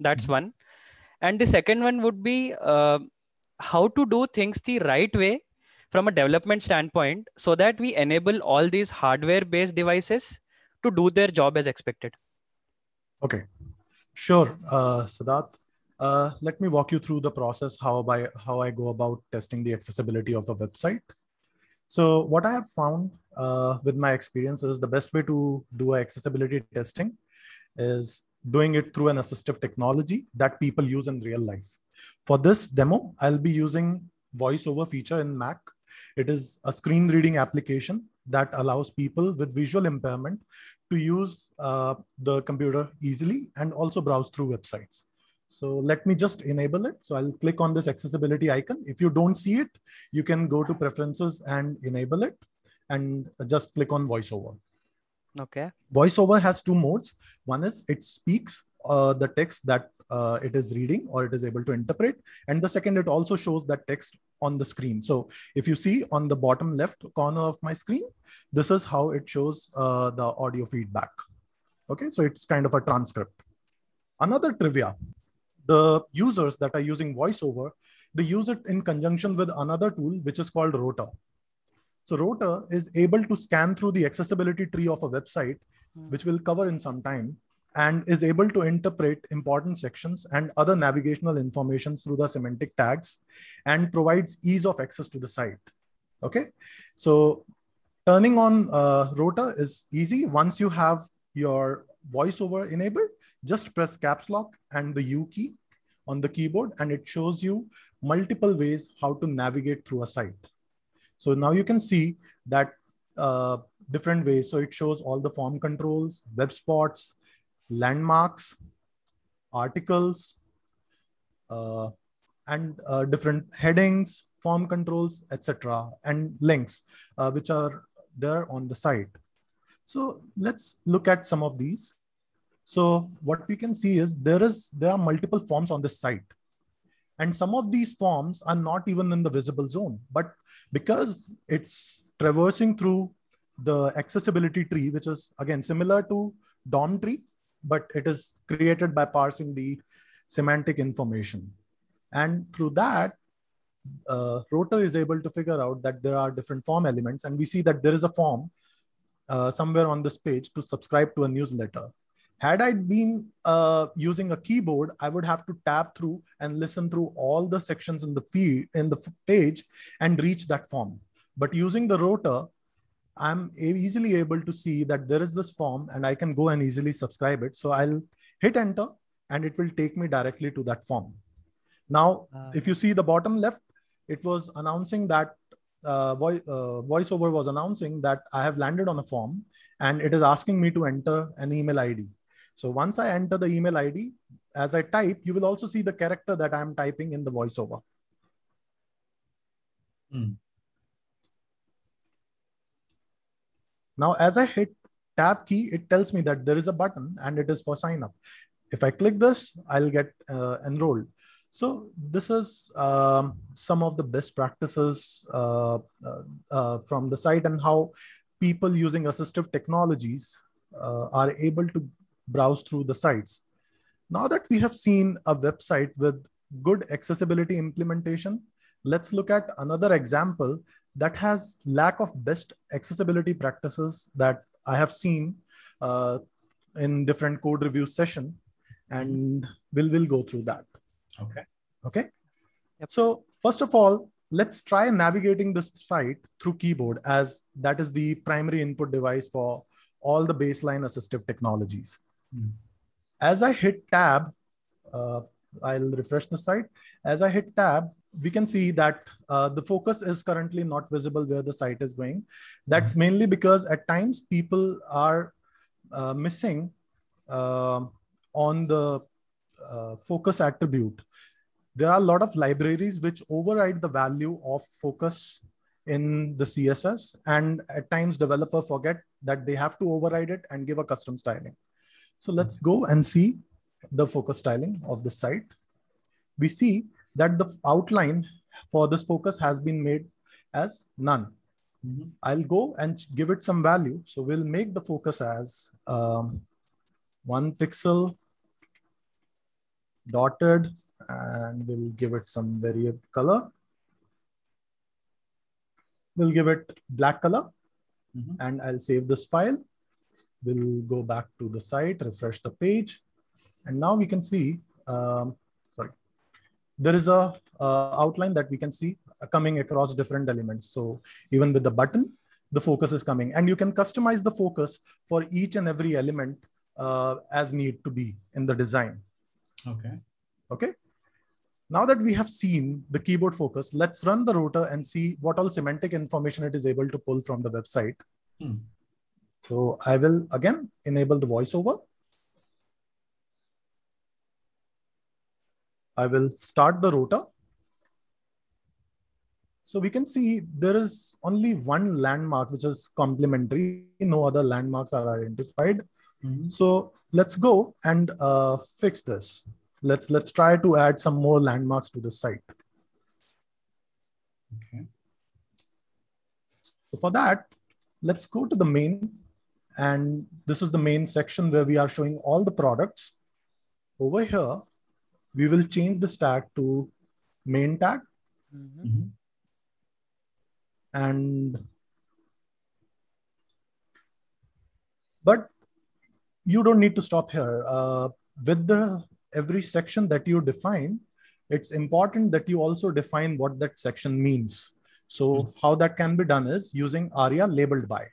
that's mm-hmm. one and the second one would be uh, how to do things the right way from a development standpoint so that we enable all these hardware based devices to do their job as expected okay sure uh, Siddharth. Uh, let me walk you through the process how by how I go about testing the accessibility of the website. So what I have found uh, with my experience is the best way to do accessibility testing is doing it through an assistive technology that people use in real life. For this demo, I'll be using voiceover feature in Mac. It is a screen reading application that allows people with visual impairment to use uh, the computer easily and also browse through websites. So let me just enable it. So I'll click on this accessibility icon. If you don't see it, you can go to preferences and enable it and just click on voiceover. Okay. VoiceOver has two modes. One is it speaks uh, the text that uh, it is reading or it is able to interpret. And the second, it also shows that text on the screen. So if you see on the bottom left corner of my screen, this is how it shows uh, the audio feedback. Okay, so it's kind of a transcript. Another trivia, the users that are using VoiceOver, they use it in conjunction with another tool, which is called Rotor. So Rotor is able to scan through the accessibility tree of a website, hmm. which we'll cover in some time, and is able to interpret important sections and other navigational information through the semantic tags and provides ease of access to the site. Okay, so turning on uh, Rotor is easy. Once you have your voiceover enabled, just press caps lock and the U key on the keyboard, and it shows you multiple ways how to navigate through a site. So now you can see that uh, different ways. So it shows all the form controls, web spots, landmarks, articles, uh, and uh, different headings, form controls, etc., and links, uh, which are there on the site. So let's look at some of these. So what we can see is there is there are multiple forms on this site. And some of these forms are not even in the visible zone, but because it's traversing through the accessibility tree, which is again similar to DOM tree, but it is created by parsing the semantic information. And through that, uh, Rotor is able to figure out that there are different form elements. And we see that there is a form uh, somewhere on this page to subscribe to a newsletter. Had I been uh, using a keyboard, I would have to tap through and listen through all the sections in the feed in the page and reach that form. But using the rotor, I'm easily able to see that there is this form and I can go and easily subscribe it. So I'll hit enter and it will take me directly to that form. Now, uh, if you see the bottom left, it was announcing that uh, voice, uh, voiceover was announcing that I have landed on a form and it is asking me to enter an email ID. So once I enter the email ID, as I type, you will also see the character that I'm typing in the voiceover. Hmm. Now, as I hit tab key, it tells me that there is a button and it is for sign up. If I click this, I'll get uh, enrolled. So this is um, some of the best practices uh, uh, uh from the site and how people using assistive technologies uh, are able to browse through the sites. Now that we have seen a website with good accessibility implementation, let's look at another example that has lack of best accessibility practices that I have seen uh, in different code review session, and we'll, we'll go through that. Okay. Okay. Yep. So first of all, let's try navigating this site through keyboard as that is the primary input device for all the baseline assistive technologies. As I hit tab, uh, I'll refresh the site. As I hit tab, we can see that uh, the focus is currently not visible where the site is going. That's mm-hmm. mainly because at times people are uh, missing uh, on the uh, focus attribute. There are a lot of libraries which override the value of focus in the CSS. And at times developer forget that they have to override it and give a custom styling. So let's go and see the focus styling of the site. We see that the outline for this focus has been made as none. Mm -hmm. I'll go and give it some value. So we'll make the focus as um, one pixel dotted and we'll give it some variable color. We'll give it black color mm -hmm. and I'll save this file. We'll go back to the site, refresh the page. And now we can see, um, sorry, there is a uh, outline that we can see coming across different elements. So even with the button, the focus is coming and you can customize the focus for each and every element uh, as need to be in the design. Okay. Okay. Now that we have seen the keyboard focus, let's run the rotor and see what all semantic information it is able to pull from the website. Hmm. So I will again enable the voiceover. I will start the rotor. So we can see there is only one landmark which is complementary. No other landmarks are identified. Mm -hmm. So let's go and uh, fix this let's let's try to add some more landmarks to the site. Okay. So for that, let's go to the main. And this is the main section where we are showing all the products. Over here, we will change the tag to main tag. Mm -hmm. And but you don't need to stop here. Uh, with the every section that you define, it's important that you also define what that section means. So mm -hmm. how that can be done is using aria labeled by.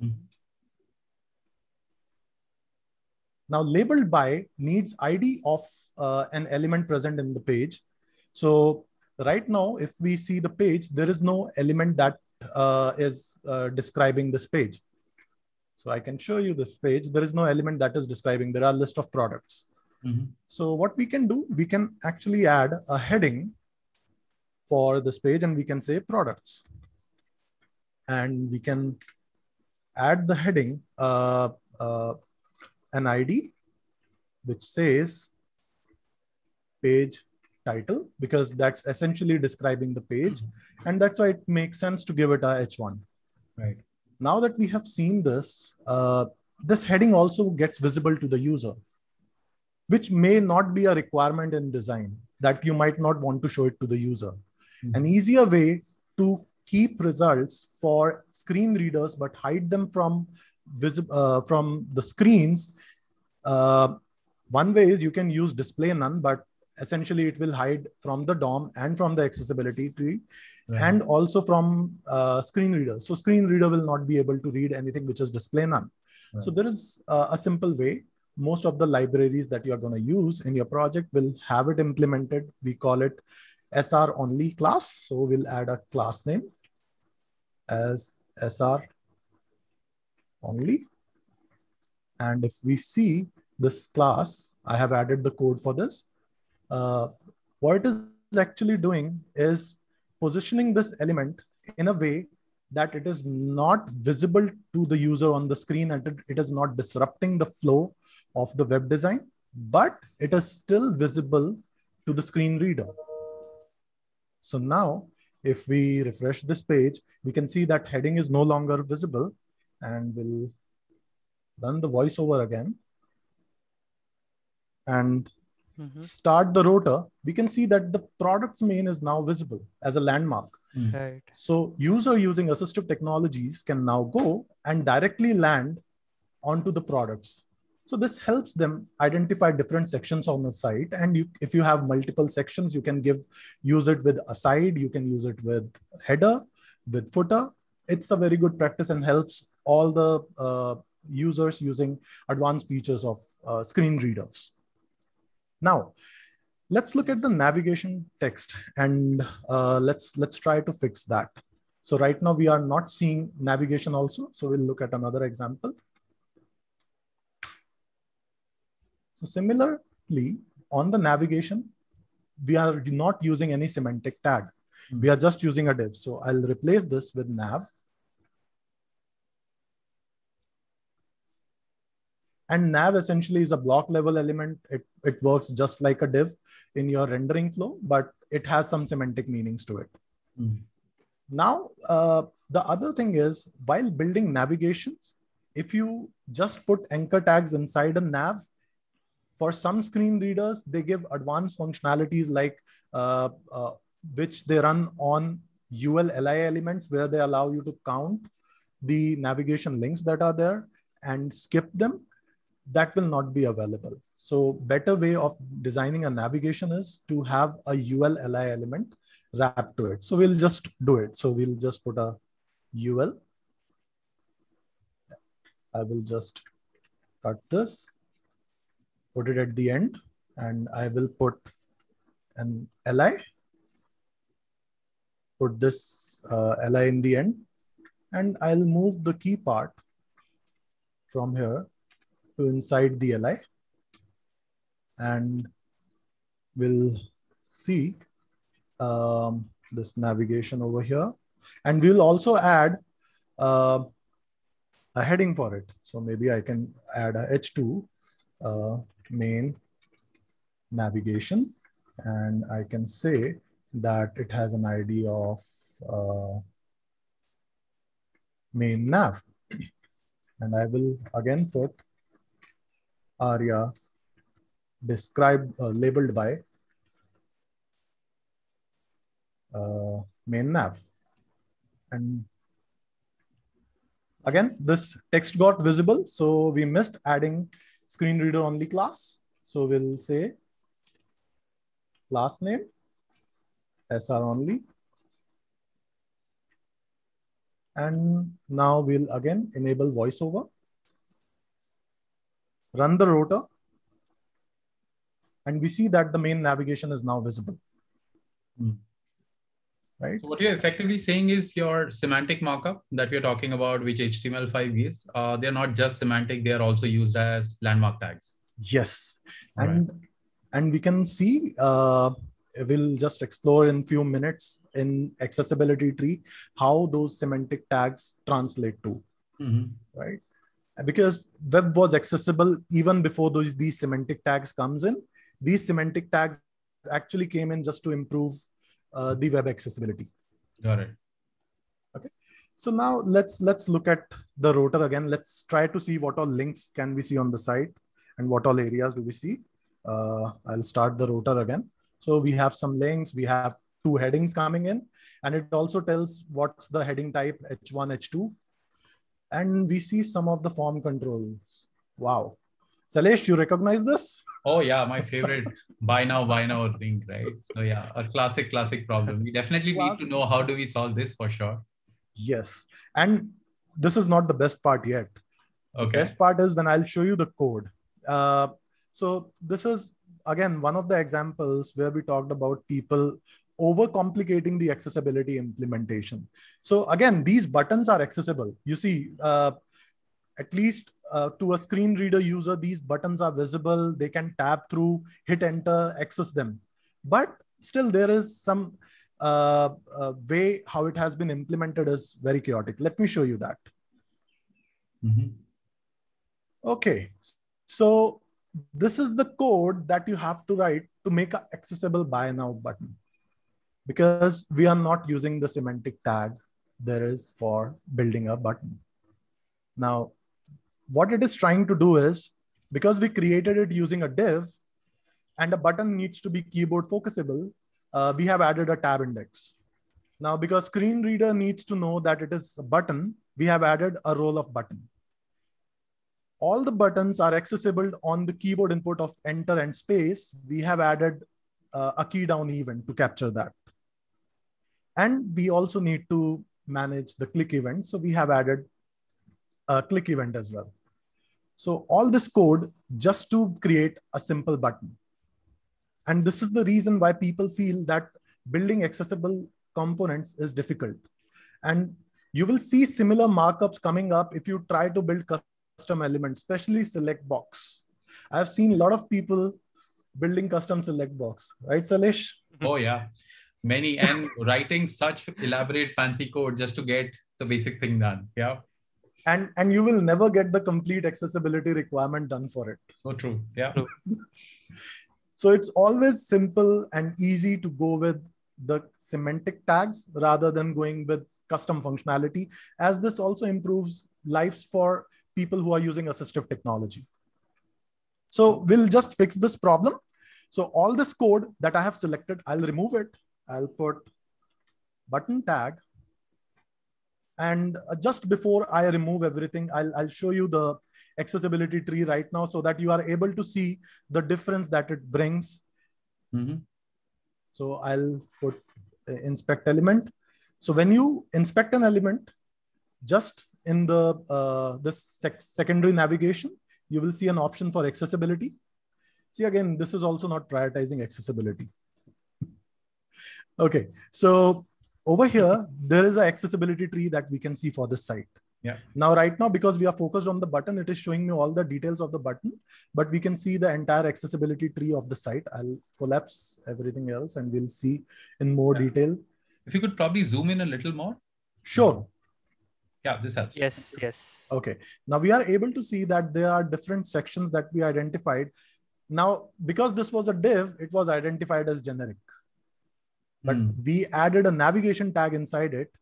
Mm -hmm. Now labeled by needs ID of uh, an element present in the page. So right now, if we see the page, there is no element that uh, is uh, describing this page. So I can show you this page. There is no element that is describing. There are list of products. Mm-hmm. So what we can do, we can actually add a heading for this page and we can say products. And we can add the heading, uh, uh, an ID, which says page title, because that's essentially describing the page. Mm-hmm. And that's why it makes sense to give it a H1. Right. Now that we have seen this, uh, this heading also gets visible to the user which may not be a requirement in design that you might not want to show it to the user. Mm-hmm. An easier way to keep results for screen readers but hide them from visi- uh, from the screens. Uh, one way is you can use display none, but essentially it will hide from the DOM and from the accessibility tree right. and also from uh, screen readers. So screen reader will not be able to read anything which is display none. Right. So there is uh, a simple way most of the libraries that you're going to use in your project will have it implemented. We call it SR only class. So we'll add a class name as SR only. And if we see this class, I have added the code for this. Uh, what it is actually doing is positioning this element in a way that it is not visible to the user on the screen and it, is not disrupting the flow of the web design, but it is still visible to the screen reader. So now if we refresh this page, we can see that heading is no longer visible and we'll run the voiceover again. And mm -hmm. start the rotor, we can see that the products main is now visible as a landmark. Mm. Right. So user using assistive technologies can now go and directly land onto the products. So this helps them identify different sections on the site. And you, if you have multiple sections, you can give use it with aside, you can use it with header, with footer. It's a very good practice and helps all the uh, users using advanced features of uh, screen readers. Now, let's look at the navigation text and uh, let's let's try to fix that. So right now we are not seeing navigation also. So we'll look at another example. So similarly, on the navigation, we are not using any semantic tag. Mm. We are just using a div. So I'll replace this with nav. And nav essentially is a block level element. It, it works just like a div in your rendering flow, but it has some semantic meanings to it. Mm. Now, uh, the other thing is while building navigations, if you just put anchor tags inside a nav, for some screen readers, they give advanced functionalities like uh, uh, which they run on UL LI elements where they allow you to count the navigation links that are there and skip them that will not be available. So better way of designing a navigation is to have a UL LI element wrapped to it. So we'll just do it. So we'll just put a UL. I will just cut this, put it at the end, and I will put an LI, put this uh, LI in the end, and I'll move the key part from here to inside the LI. And we'll see um, this navigation over here. And we'll also add uh, a heading for it. So maybe I can add a H2 uh, main navigation. And I can say that it has an ID of uh, main nav. And I will again put aria described uh, labeled by uh, main nav. And again this text got visible so we missed adding screen reader only class. So we'll say class name sr only. And now we'll again enable voiceover run the rotor, and we see that the main navigation is now visible. Mm. Right. So what you're effectively saying is your semantic markup that we're talking about, which HTML5 is, uh, they're not just semantic; they are also used as landmark tags. Yes, All and right. and we can see. Uh, we'll just explore in few minutes in accessibility tree how those semantic tags translate to. Mm-hmm. Right because web was accessible even before those these semantic tags comes in these semantic tags actually came in just to improve uh, the web accessibility. Got it. Okay. So now let's let's look at the rotor again. Let's try to see what all links can we see on the site and what all areas do we see. Uh, i'll start the rotor again. So we have some links. We have two headings coming in. And it also tells what's the heading type h1 h2 and we see some of the form controls. Wow. Sailesh, you recognize this? Oh yeah, my favorite *laughs* buy now, buy now thing, right? So yeah, a classic, classic problem. We definitely classic. need to know how do we solve this for sure. Yes. And this is not the best part yet. Okay. Best part is when I'll show you the code. Uh, so this is again one of the examples where we talked about people overcomplicating the accessibility implementation. So again, these buttons are accessible. You see, uh, at least uh, to a screen reader user, these buttons are visible. They can tap through, hit enter, access them. But still there is some uh, uh way how it has been implemented is very chaotic. Let me show you that. Mm -hmm. Okay, so this is the code that you have to write to make an accessible buy now button because we are not using the semantic tag there is for building a button. Now, what it is trying to do is because we created it using a div and a button needs to be keyboard focusable, uh, we have added a tab index. Now, because screen reader needs to know that it is a button, we have added a role of button. All the buttons are accessible on the keyboard input of enter and space. We have added uh, a key down event to capture that. And we also need to manage the click event. So we have added a click event as well. So all this code just to create a simple button. And this is the reason why people feel that building accessible components is difficult. And you will see similar markups coming up if you try to build custom elements, especially select box. I've seen a lot of people building custom select box, right, Sailesh? Mm-hmm. Oh, yeah. Many and *laughs* writing such elaborate fancy code just to get the basic thing done. Yeah. And and you will never get the complete accessibility requirement done for it. So true. Yeah. *laughs* So it's always simple and easy to go with the semantic tags rather than going with custom functionality as this also improves lives for people who are using assistive technology so we'll just fix this problem so all this code that i have selected i'll remove it i'll put button tag and uh, just before I remove everything, I'll, I'll show you the accessibility tree right now so that you are able to see the difference that it brings. Mm-hmm. So I'll put uh, inspect element. So when you inspect an element, just in the uh, this sec secondary navigation, you will see an option for accessibility. See again, this is also not prioritizing accessibility. okay, so over here, there is an accessibility tree that we can see for this site. Yeah. Now, right now, because we are focused on the button, it is showing me all the details of the button, but we can see the entire accessibility tree of the site. I'll collapse everything else and we'll see in more yeah. detail. If you could probably zoom in a little more. Sure. Yeah, this helps. Yes, yes. Okay. Now we are able to see that there are different sections that we identified. Now, because this was a div, it was identified as generic but mm. we added a navigation tag inside it.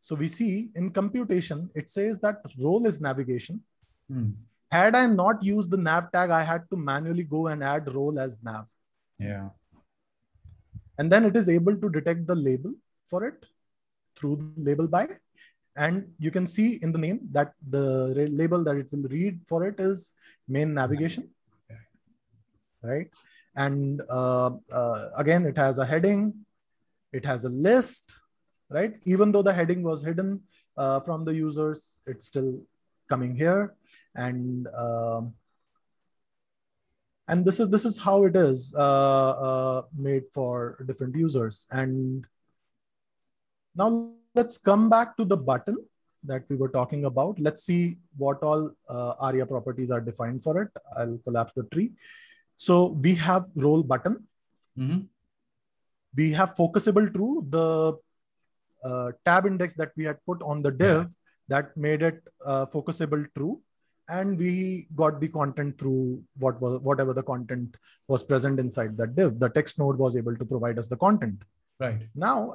So we see in computation, it says that role is navigation. Mm. Had I not used the nav tag, I had to manually go and add role as nav. Yeah. And then it is able to detect the label for it through label by. And you can see in the name that the label that it will read for it is main navigation. Right. And uh, uh, again, it has a heading, it has a list, right? Even though the heading was hidden uh, from the users, it's still coming here. And um, and this is this is how it is uh, uh, made for different users. And now let's come back to the button that we were talking about. Let's see what all uh, ARIA properties are defined for it. I'll collapse the tree. So we have role button. Mm -hmm we have focusable true, the uh, tab index that we had put on the div that made it uh, focusable true. And we got the content through what was whatever the content was present inside that div. The text node was able to provide us the content. Right. Now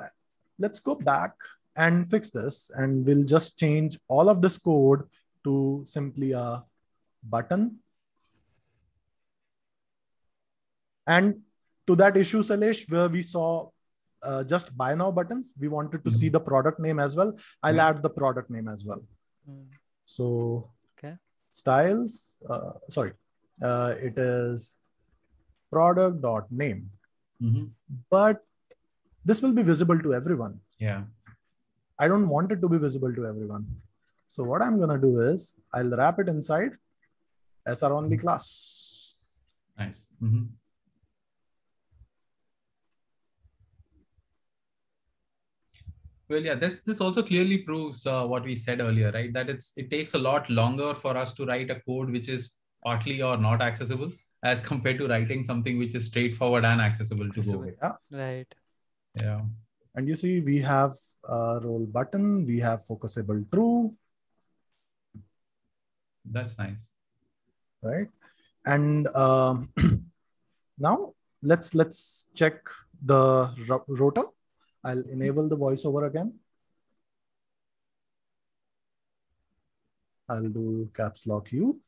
let's go back and fix this. And we'll just change all of this code to simply a button. And to that issue, Sailesh, where we saw uh, just buy now buttons, we wanted to mm-hmm. see the product name as well. I'll add the product name as well. Mm. So, okay. styles, uh, sorry, uh, it is product dot name. Mm-hmm. But this will be visible to everyone. Yeah. I don't want it to be visible to everyone. So what I'm gonna do is I'll wrap it inside SR only class. Nice. Mm-hmm. Well, yeah, this this also clearly proves uh, what we said earlier, right? That it's it takes a lot longer for us to write a code which is partly or not accessible as compared to writing something which is straightforward and accessible to go with. Yeah. Right. Yeah. And you see, we have a role button, we have focusable true. That's nice. Right. And um, *clears throat* now let's let's check the rotor. I'll enable the voiceover again. I'll do caps lock U.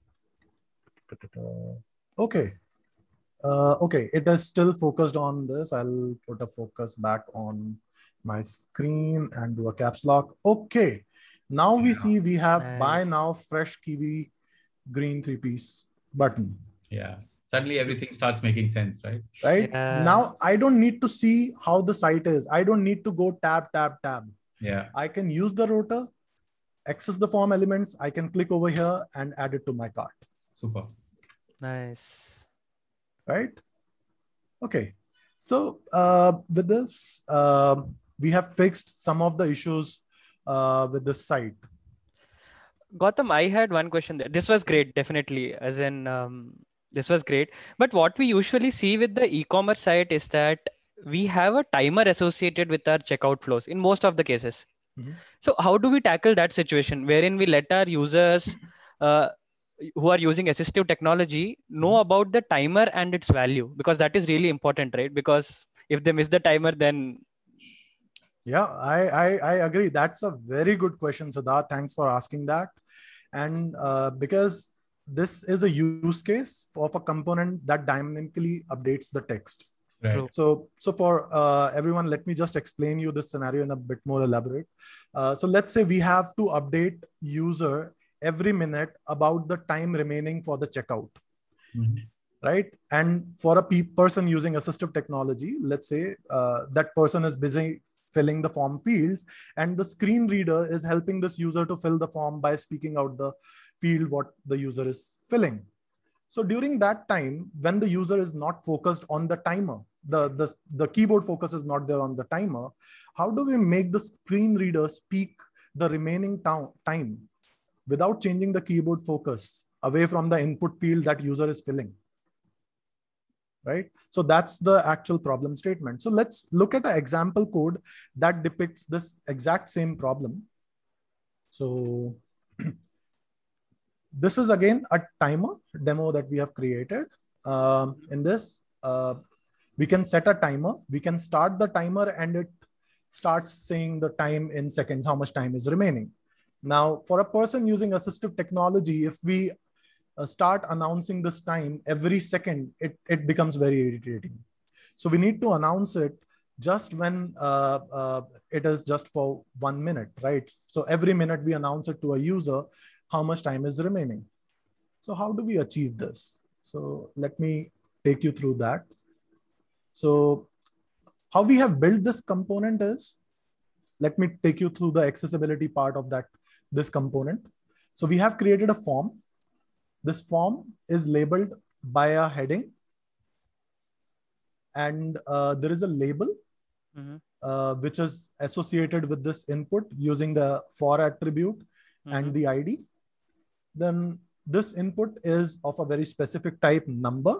Okay. Uh, okay, it is still focused on this. I'll put a focus back on my screen and do a caps lock. Okay. Now we see we have nice. buy now fresh kiwi green three piece button. Yeah suddenly everything starts making sense right right yeah. now i don't need to see how the site is i don't need to go tab tab tab yeah i can use the rotor access the form elements i can click over here and add it to my cart super nice right okay so uh, with this uh, we have fixed some of the issues uh, with the site Gautam, I had one question there. This was great, definitely. As in, um, this was great. But what we usually see with the e-commerce site is that we have a timer associated with our checkout flows in most of the cases. Mhm. So how do we tackle that situation wherein we let our users uh, who are using assistive technology know about the timer and its value because that is really important, right? Because if they miss the timer, then Yeah, I, I, I agree. That's a very good question, Siddharth. Thanks for asking that. And uh, because this is a use case of a component that dynamically updates the text. Right. So, so for uh, everyone, let me just explain you this scenario in a bit more elaborate. Uh, so let's say we have to update user every minute about the time remaining for the checkout. Mhm. right? And for a pe- person using assistive technology let's say uh, that person is busy filling the form fields and the screen reader is helping this user to fill the form by speaking out the field what the user is filling. So during that time when the user is not focused on the timer the, the, the keyboard focus is not there on the timer how do we make the screen reader speak the remaining town, time without changing the keyboard focus away from the input field that user is filling right? So that's the actual problem statement. So let's look at an example code that depicts this exact same problem. So *clears throat* this is again a timer demo that we have created. Um, in this uh, we can set a timer. We can start the timer and it starts saying the time in seconds how much time is remaining now for a person using assistive technology if we uh, start announcing this time every second it, it becomes very irritating. So we need to announce it just when uh, uh, it is just for one minute right? So every minute we announce it to a user how much time is remaining? So how do we achieve this? So let me take you through that. So how we have built this component is let me take you through the accessibility part of that this component so we have created a form this form is labeled by a heading and uh, there is a label Mhm. uh, which is associated with this input using the for attribute and Mhm. the id then this input is of a very specific type number.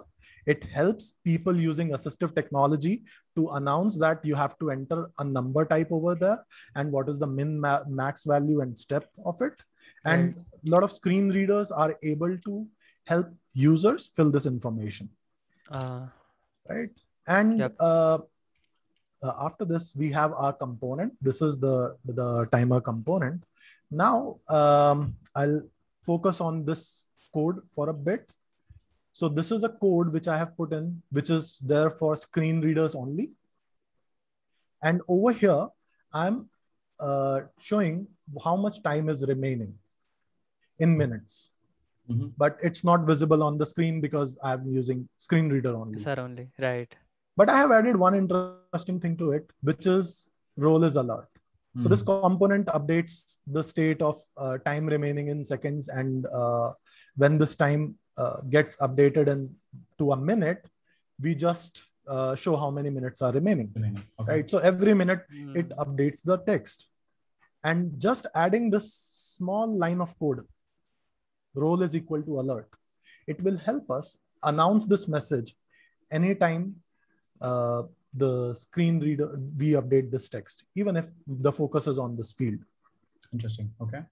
It helps people using assistive technology to announce that you have to enter a number type over there and what is the min ma- max value and step of it. And a lot of screen readers are able to help users fill this information. Uh, right? And Yep. uh, uh, after this we have our component. This is the the timer component. Now um, i'll focus on this code for a bit. So this is a code which i have put in which is there for screen readers only. And over here i'm uh, showing how much time is remaining in minutes. Mhm. but it's not visible on the screen because i'm using screen reader only. Sir only. Right. But I have added one interesting thing to it, which is role is alert. So this Mhm. component updates the state of uh, time remaining in seconds, and uh, when this time uh, gets updated and to a minute, we just uh, show how many minutes are remaining. Okay. Right. So every minute it Mm. updates the text, and just adding this small line of code, role is equal to alert. It will help us announce this message anytime uh, the screen reader we update this text, even if the focus is on this field. Interesting. Okay.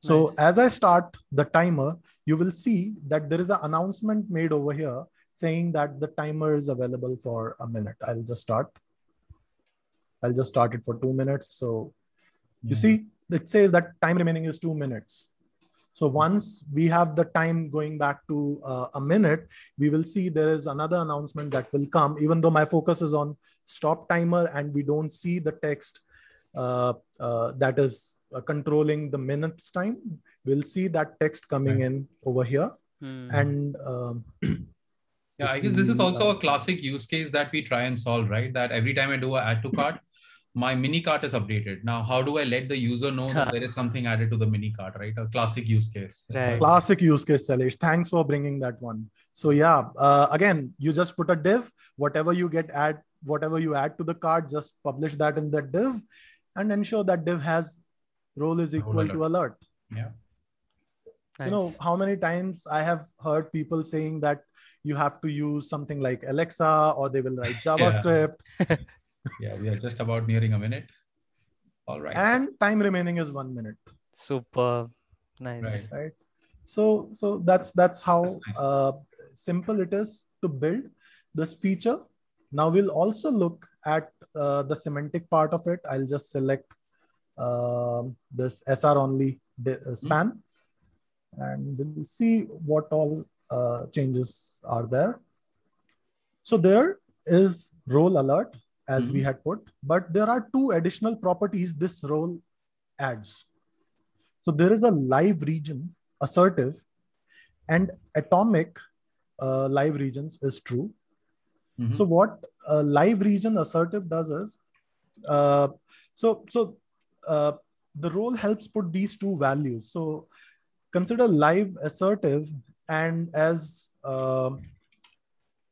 So Nice. as I start the timer, you will see that there is an announcement made over here saying that the timer is available for a minute. I'll just start. I'll just start it for two minutes. So you see, it says that time remaining is two minutes. So once we have the time going back to uh, a minute, we will see there is another announcement that will come, even though my focus is on stop timer and we don't see the text uh, uh, that is uh, controlling the minutes time. We'll see that text coming Right. in over here. Mm. And um, Yeah, I guess this is also uh, a classic use case that we try and solve, right? That every time I do a add to cart, my mini cart is updated. Now, how do I let the user know that there is *laughs* something added to the mini cart, right? A classic use case. Right. classic use case, Sailesh. Thanks for bringing that one. So yeah, uh, again, you just put a div, whatever you get add, whatever you add to the card, just publish that in that div and ensure that div has role is Role equal to alert. Yeah. You know, how many times I have heard people saying that you have to use something like Alexa or they will write *laughs* JavaScript. Yeah, we are just about nearing a minute. All right. And time remaining is one minute. Super. Nice. Right. Right. So so that's that's how Nice. uh, simple it is to build this feature. Now we'll also look at uh, the semantic part of it. I'll just select um, this SR only di- uh, span, and we'll see what all uh, changes are there. So there is role alert as we Mhm. had put, but there are two additional properties this role adds. So there is a live region assertive and atomic uh, live regions is true. Mhm. So what uh, live region assertive does is, uh, so so uh, the role helps put these two values. So consider live assertive and as uh,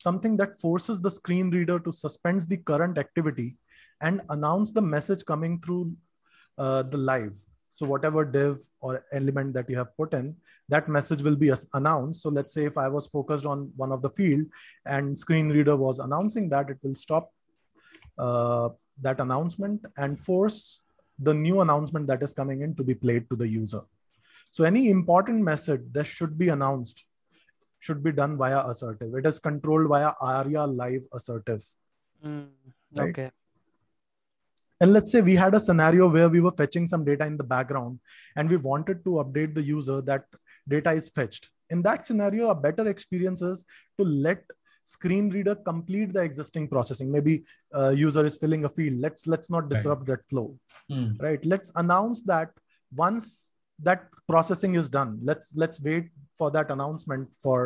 something that forces the screen reader to suspend the current activity and announce the message coming through uh, the live. So whatever div or element that you have put in, that message will be announced. So let's say if I was focused on one of the field and screen reader was announcing that, it will stop uh, that announcement and force the new announcement that is coming in to be played to the user. So any important message that should be announced should be done via assertive. It is controlled via ARIA live assertive. Mm, Right. Okay. And let's say we had a scenario where we were fetching some data in the background and we wanted to update the user that data is fetched. In that scenario, a better experience is to let screen reader complete the existing processing. Maybe uh, user is filling a field. Let's let's not disrupt that flow, Hmm. right? Let's announce that once that processing is done, let's let's wait for that announcement for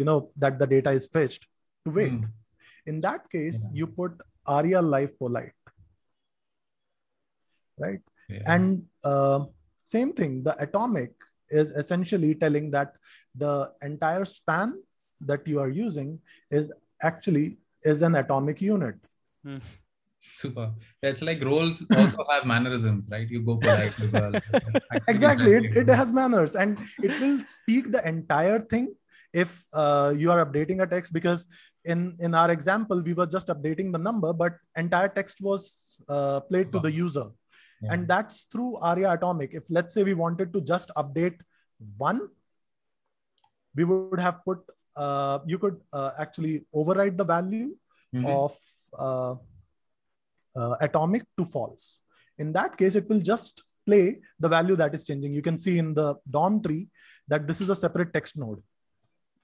you know that the data is fetched to wait. Hmm. In that case, Yeah. you put ARIA live polite, right? Yeah. And uh, same thing, the atomic is essentially telling that the entire span that you are using is actually is an atomic unit. Super. It's like roles also have mannerisms, right? You go polite well. *laughs* Exactly, it, it has manners and it will speak the entire thing if uh, you are updating a text because in in our example we were just updating the number but entire text was uh, played to the user Yeah. and that's through aria atomic if let's say we wanted to just update one we would have put uh, you could uh, actually override the value Mhm. of uh, uh, atomic to false in that case it will just play the value that is changing you can see in the dom tree that this is a separate text node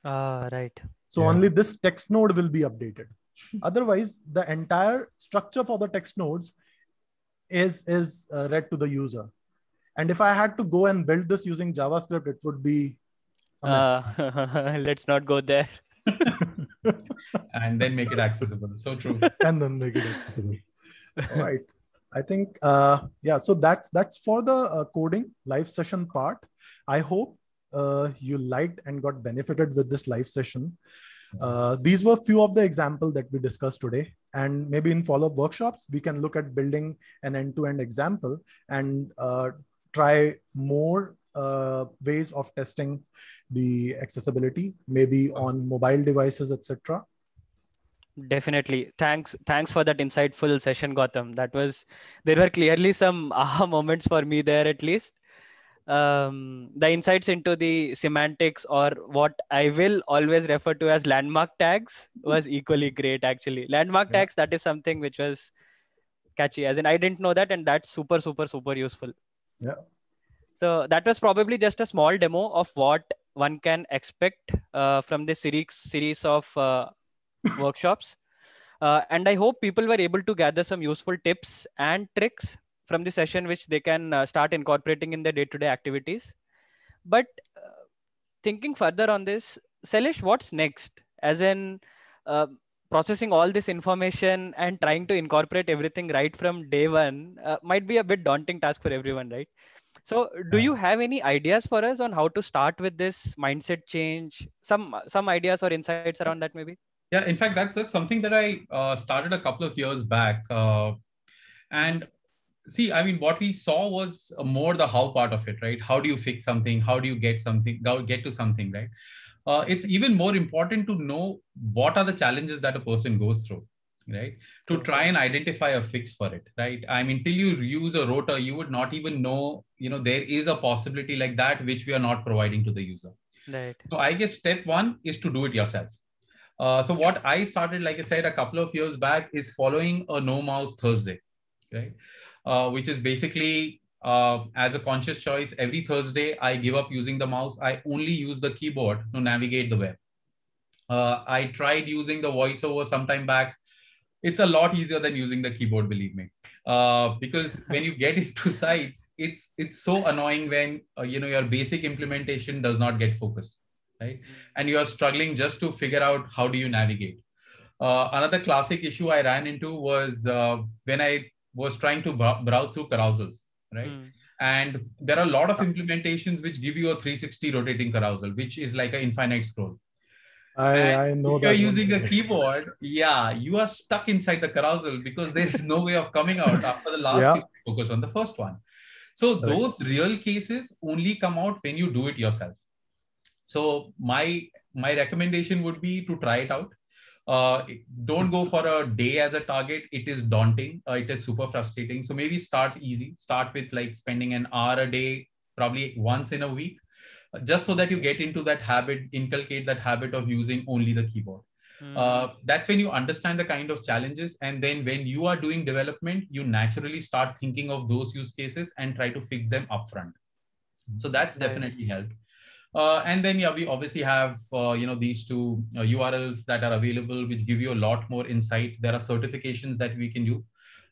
Ah, right. so Yeah. only this text node will be updated otherwise the entire structure for the text nodes is is uh, read to the user and if i had to go and build this using javascript it would be a mess. Uh, *laughs* let's not go there. *laughs* and then make it accessible. So true. and then make it accessible all right. *laughs* I think uh, yeah so that's that's for the uh, coding live session part. I hope uh, you liked and got benefited with this live session. Uh, these were few of the example that we discussed today. And maybe in follow-up workshops we can look at building an end-to-end example and uh, try more uh, ways of testing the accessibility maybe on mobile devices etc Definitely. Thanks. Thanks for that insightful session, Gautam. That was there were clearly some *laughs* aha moments for me there at least. Um, the insights into the semantics or what I will always refer to as landmark tags was equally great actually. Landmark Yeah. tags, that is something which was catchy. As in I didn't know that and that's super, super, super useful. Yeah. So that was probably just a small demo of what one can expect uh, from this series series of uh, workshops. Uh, and I hope people were able to gather some useful tips and tricks from the session, which they can uh, start incorporating in their day-to-day activities. But uh, thinking further on this, Sailesh, what's next? As in uh, processing all this information and trying to incorporate everything right from day one uh, might be a bit daunting task for everyone, right? So, do you have any ideas for us on how to start with this mindset change? Some some ideas or insights around that, maybe? Yeah, in fact, that's that's something that I uh, started a couple of years back. Uh, and see, I mean, what we saw was more the how part of it, right? How do you fix something? How do you get something? Get to something, right? Uh, it's even more important to know what are the challenges that a person goes through. right to try and identify a fix for it right i mean till you use a rotor you would not even know you know there is a possibility like that which we are not providing to the user right so i guess step one is to do it yourself uh, so what i started like i said a couple of years back is following a no mouse thursday right? Uh, which is basically uh, as a conscious choice every thursday i give up using the mouse. I only use the keyboard to navigate the web. Uh, i tried using the voiceover sometime back. It's a lot easier than using the keyboard believe me. Uh, because *laughs* when you get into sites it's it's so annoying when uh, you know your basic implementation does not get focused right and you are struggling just to figure out how do you navigate uh, another classic issue i ran into was uh, when i was trying to browse through carousels right mm. and there are a lot of implementations which give you a 360 rotating carousel which is like an infinite scroll I, I know if that. You're using a keyboard, yeah, you are stuck inside the carousel because there is no way of coming out after the last yeah. focus on the first one. So right. those real cases only come out when you do it yourself. So my my recommendation would be to try it out. Uh, don't go for a day as a target. It is daunting. Uh, it is super frustrating. So maybe start easy. Start with like spending an hour a day, probably once in a week just so that you get into that habit, inculcate that habit of using only the keyboard. Mm. Uh, that's when you understand the kind of challenges. And then when you are doing development, you naturally start thinking of those use cases and try to fix them upfront. So that's definitely helped. Uh, and then yeah, we obviously have uh, you know these two uh, URLs that are available, which give you a lot more insight. There are certifications that we can do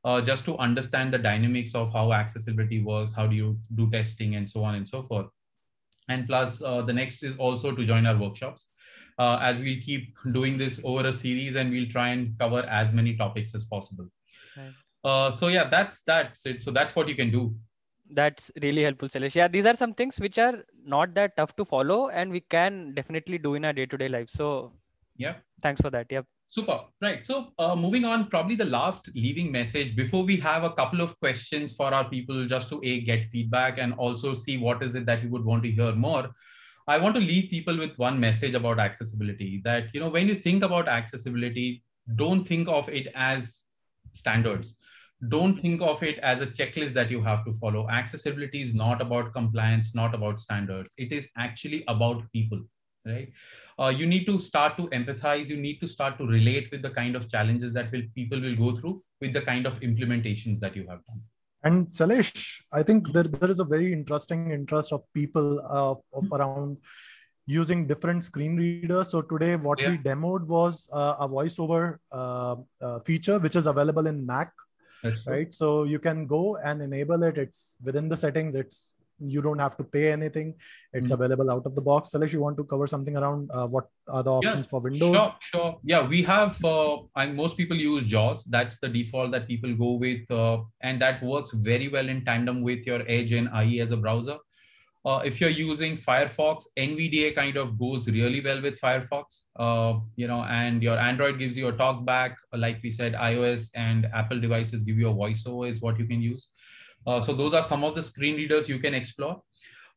uh, just to understand the dynamics of how accessibility works, how do you do testing, and so on and so forth. And plus uh, the next is also to join our workshops. Uh, as we'll keep doing this over a series and we'll try and cover as many topics as possible. Uh, so yeah that's that's it. So that's what you can do that's really helpful Sailesh. yeah these are some things which are not that tough to follow and we can definitely do in our day-to-day life so yeah thanks for that yep Super. Right. So uh, moving on, probably the last leaving message before we have a couple of questions for our people just to a get feedback and also see what is it that you would want to hear more. I want to leave people with one message about accessibility that, you know, when you think about accessibility, don't think of it as standards. Don't think of it as a checklist that you have to follow. Accessibility is not about compliance, not about standards. It is actually about people, right? uh, you need to start to empathize you need to start to relate with the kind of challenges that will people will go through with the kind of implementations that you have done and Sailesh, I think there, there is a very interesting interest of people uh, of around using different screen readers. So today, what yeah. we demoed was uh, a voiceover uh, uh feature, which is available in Mac. Right. So you can go and enable it. It's within the settings. It's you don't have to pay anything it's mm-hmm. available out of the box unless you want to cover something around uh, what are the options yeah, for windows sure sure yeah we have uh, and most people use jaws that's the default that people go with uh, and that works very well in tandem with your edge and ie as a browser uh, if you're using Firefox, NVDA kind of goes really well with Firefox, uh, you know, and your Android gives you a talkback. Like we said, iOS and Apple devices give you a voiceover is what you can use. Uh, so those are some of the screen readers you can explore.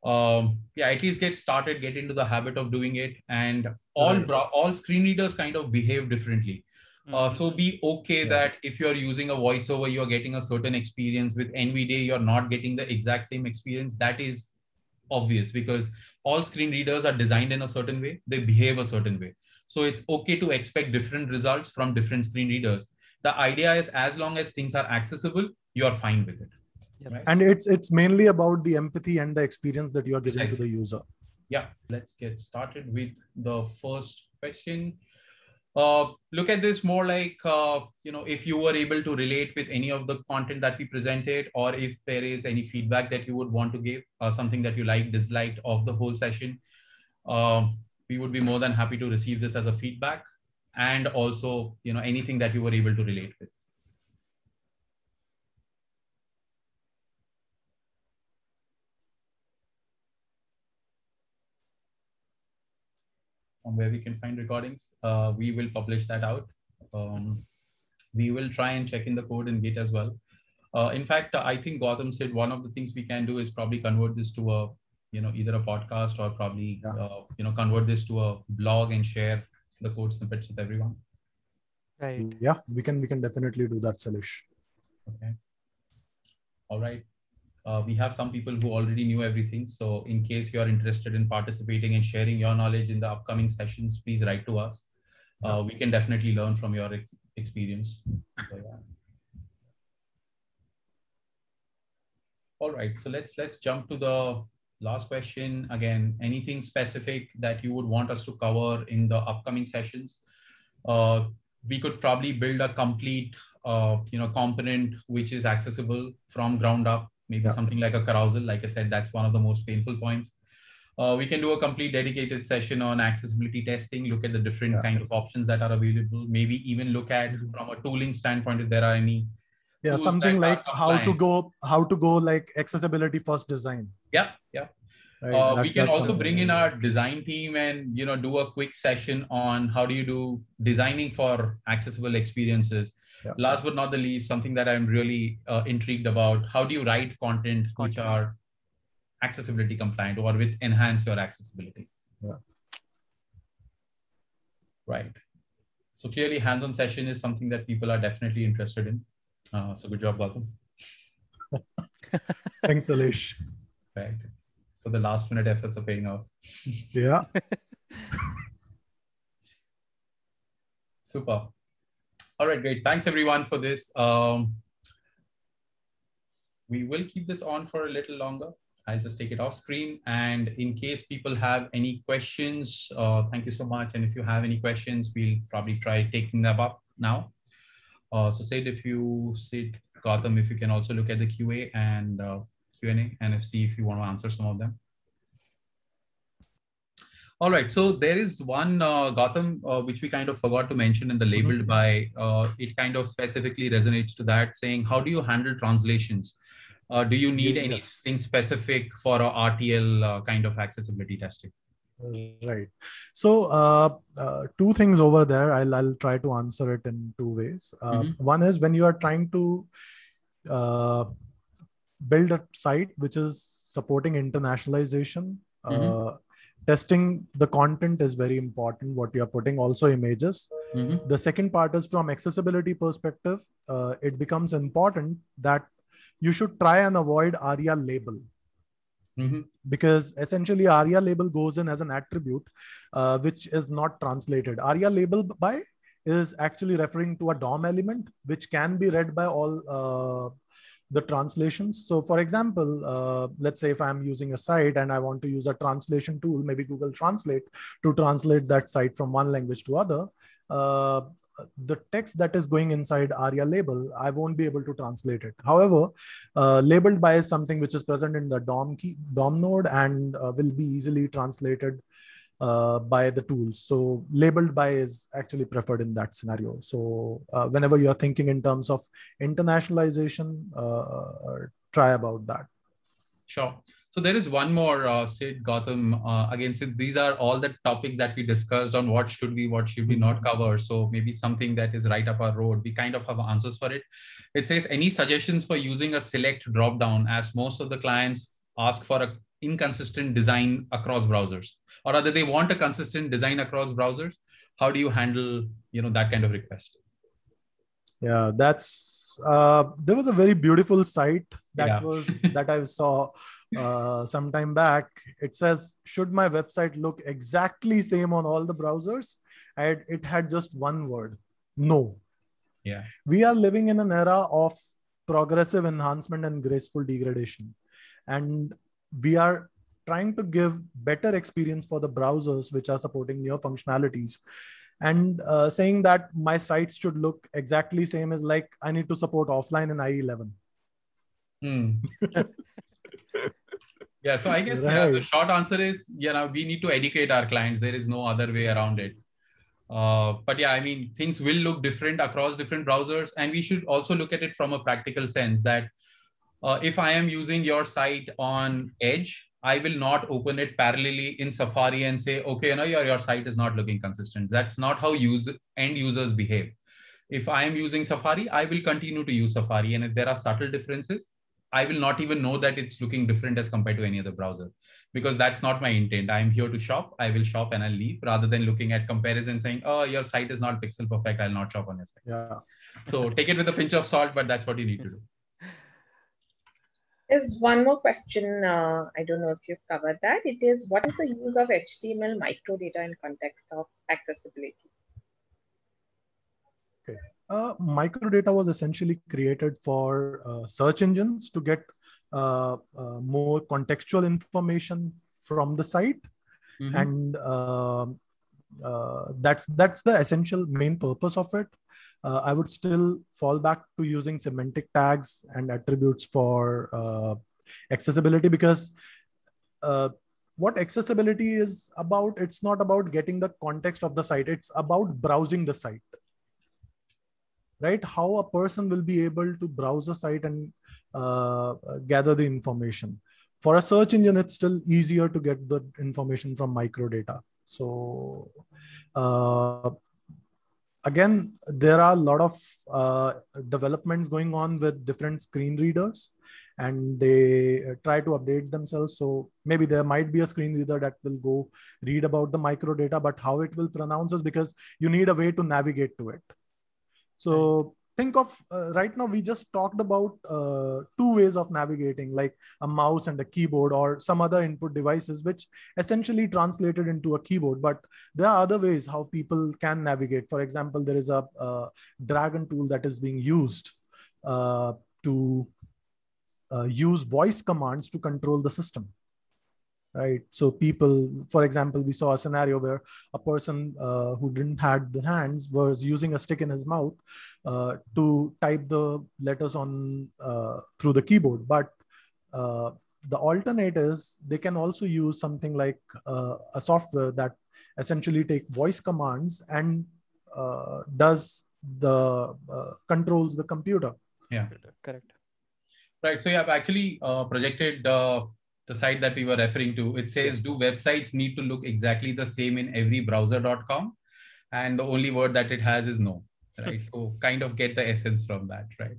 Um, yeah, at least get started, get into the habit of doing it. And all right. all screen readers kind of behave differently. Uh, mm-hmm. so be okay yeah. that if you're using a voiceover, you're getting a certain experience. With NVDA, you're not getting the exact same experience. That is obvious because all screen readers are designed in a certain way. They behave a certain way. So it's okay to expect different results from different screen readers. The idea is as long as things are accessible, you're fine with it. Right? And it's it's mainly about the empathy and the experience that you are giving exactly. to the user. Yeah, let's get started with the first question. Uh, look at this more like uh, you know if you were able to relate with any of the content that we presented or if there is any feedback that you would want to give uh, something that you like disliked of the whole session um, we would be more than happy to receive this as a feedback and also you know anything that you were able to relate with where we can find recordings. Uh, we will publish that out. Um, we will try and check in the code in Git as well. Uh, in fact, I think Gautam said one of the things we can do is probably convert this to a, you know, either a podcast or probably, yeah. uh, you know, convert this to a blog and share the code snippets with everyone. Right. Yeah, we can we can definitely do that, Sailesh. Okay. All right. Uh, we have some people who already knew everything. So in case you're interested in participating and sharing your knowledge in the upcoming sessions, please write to us. Uh, we can definitely learn from your ex experience. So, yeah. All right, so let's let's jump to the last question again. Anything specific that you would want us to cover in the upcoming sessions? Uh, we could probably build a complete, uh, you know, component which is accessible from ground up. Maybe yeah. something like a carousel. Like I said, that's one of the most painful points. Uh, we can do a complete dedicated session on accessibility testing, look at the different yeah. kind of options that are available, maybe even look at mm-hmm. from a tooling standpoint if there are any yeah something like how to go how to go like accessibility first design yeah yeah right. uh, that, we can also bring in our design team and you know do a quick session on how do you do designing for accessible experiences yeah. last but not the least something that i'm really uh, intrigued about how do you write content, content which are accessibility compliant or with enhance your accessibility yeah right so clearly hands-on session is something that people are definitely interested in uh, so good job, Gautam. *laughs* Thanks, Alish. Right. So the last minute efforts are paying off. Yeah. *laughs* Super. All right, great. Thanks everyone for this. Um, we will keep this on for a little longer. I'll just take it off screen. And in case people have any questions, uh, thank you so much. And if you have any questions, we'll probably try taking them up now. Uh, so Sid, if you Sid Gautam, if you can also look at the QA and uh, Q&A and if see if you want to answer some of them. All right, so there is one uh, Gautam uh, which we kind of forgot to mention in the labeled mm-hmm. by. Uh, it kind of specifically resonates to that, saying how do you handle translations? Uh, do you need yes. anything specific for a RTL uh, kind of accessibility testing? Right. So, uh, uh, two things over there. I'll, I'll try to answer it in two ways. Mm-hmm. One is when you are trying to uh, build a site which is supporting internationalization, uh, mm-hmm. Testing the content is very important. What you are putting, also images. Mm-hmm. The second part is from accessibility perspective, uh, it becomes important that you should try and avoid ARIA label Mm-hmm. Because essentially, ARIA label goes in as an attribute, uh, which is not translated. ARIA label by is actually referring to a DOM element, which can be read by all uh, the translations. So, for example, uh, let's say if I'm using a site and I want to use a translation tool, maybe Google Translate, to translate that site from one language to other. Uh, the text that is going inside ARIA label, I won't be able to translate it. However, uh, labeled by is something which is present in the DOM key, DOM node and uh, will be easily translated uh, by the tools. So labeled by is actually preferred in that scenario. So uh, whenever you're thinking in terms of internationalization, uh, try about that. Sure. So there is one more, uh, Sid Gautam. Uh, again, since these are all the topics that we discussed on what should we, what should we not cover. So maybe something that is right up our road. We kind of have answers for it. It says any suggestions for using a select dropdown, as most of the clients ask for a inconsistent design across browsers, or rather they want a consistent design across browsers. How do you handle, you know, that kind of request? Yeah, that's uh, there was a very beautiful site that yeah. was that I saw uh, some time back. It says, "Should my website look exactly same on all the browsers?" And it had just one word: no. Yeah, we are living in an era of progressive enhancement and graceful degradation, and we are trying to give better experience for the browsers which are supporting newer functionalities and uh, saying that my sites should look exactly same as like i need to support offline in ie11 hmm. *laughs* yeah so i guess right. yeah, the short answer is you know we need to educate our clients there is no other way around it uh, but yeah i mean things will look different across different browsers and we should also look at it from a practical sense that uh, if i am using your site on edge I will not open it parallelly in Safari and say, okay, you know, your, your site is not looking consistent. That's not how use, end users behave. If I am using Safari, I will continue to use Safari. And if there are subtle differences, I will not even know that it's looking different as compared to any other browser because that's not my intent. I'm here to shop. I will shop and I'll leave rather than looking at comparison saying, oh, your site is not pixel perfect. I'll not shop on your site. Yeah. So take it with a pinch of salt, but that's what you need to do. There's one more question. Uh, I don't know if you've covered that. It is what is the use of HTML microdata in context of accessibility? Okay. Uh, microdata was essentially created for uh, search engines to get uh, uh more contextual information from the site, mm-hmm. and um, uh, that's that's the essential main purpose of it. Uh, I would still fall back to using semantic tags and attributes for accessibility because what accessibility is about it's not about getting the context of the site. It's about browsing the site right? How a person will be able to browse a site and uh, gather the information. For a search engine it's still easier to get the information from microdata so uh, again there are a lot of uh, developments going on with different screen readers and they try to update themselves. So maybe there might be a screen reader that will go read about the microdata but how it will pronounce is because you need a way to navigate to it. So think of uh, right now we just talked about uh, two ways of navigating like a mouse and a keyboard or some other input devices which essentially translated into a keyboard. But there are other ways how people can navigate. For example there is a, dragon tool that is being used uh, to uh, use voice commands to control the system right? So people for example we saw a scenario where a person uh, who didn't had the hands was using a stick in his mouth uh, to type the letters on uh, through the keyboard. But uh, the alternate is they can also use something like uh, a software that essentially take voice commands and uh, does the controls the computer. Yeah. Correct. Right. So you have actually projected the site that we were referring to, it says, yes. do websites need to look exactly the same in every browser.com? And the only word that it has is no, right? *laughs* so kind of get the essence from that, right?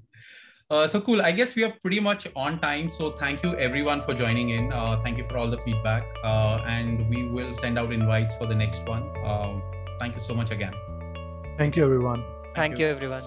Uh, so cool. I guess we are pretty much on time. So thank you everyone for joining in. Uh, thank you for all the feedback. Uh, and we will send out invites for the next one. Um, thank you so much again. Thank you, everyone. Thank, thank you. you, everyone.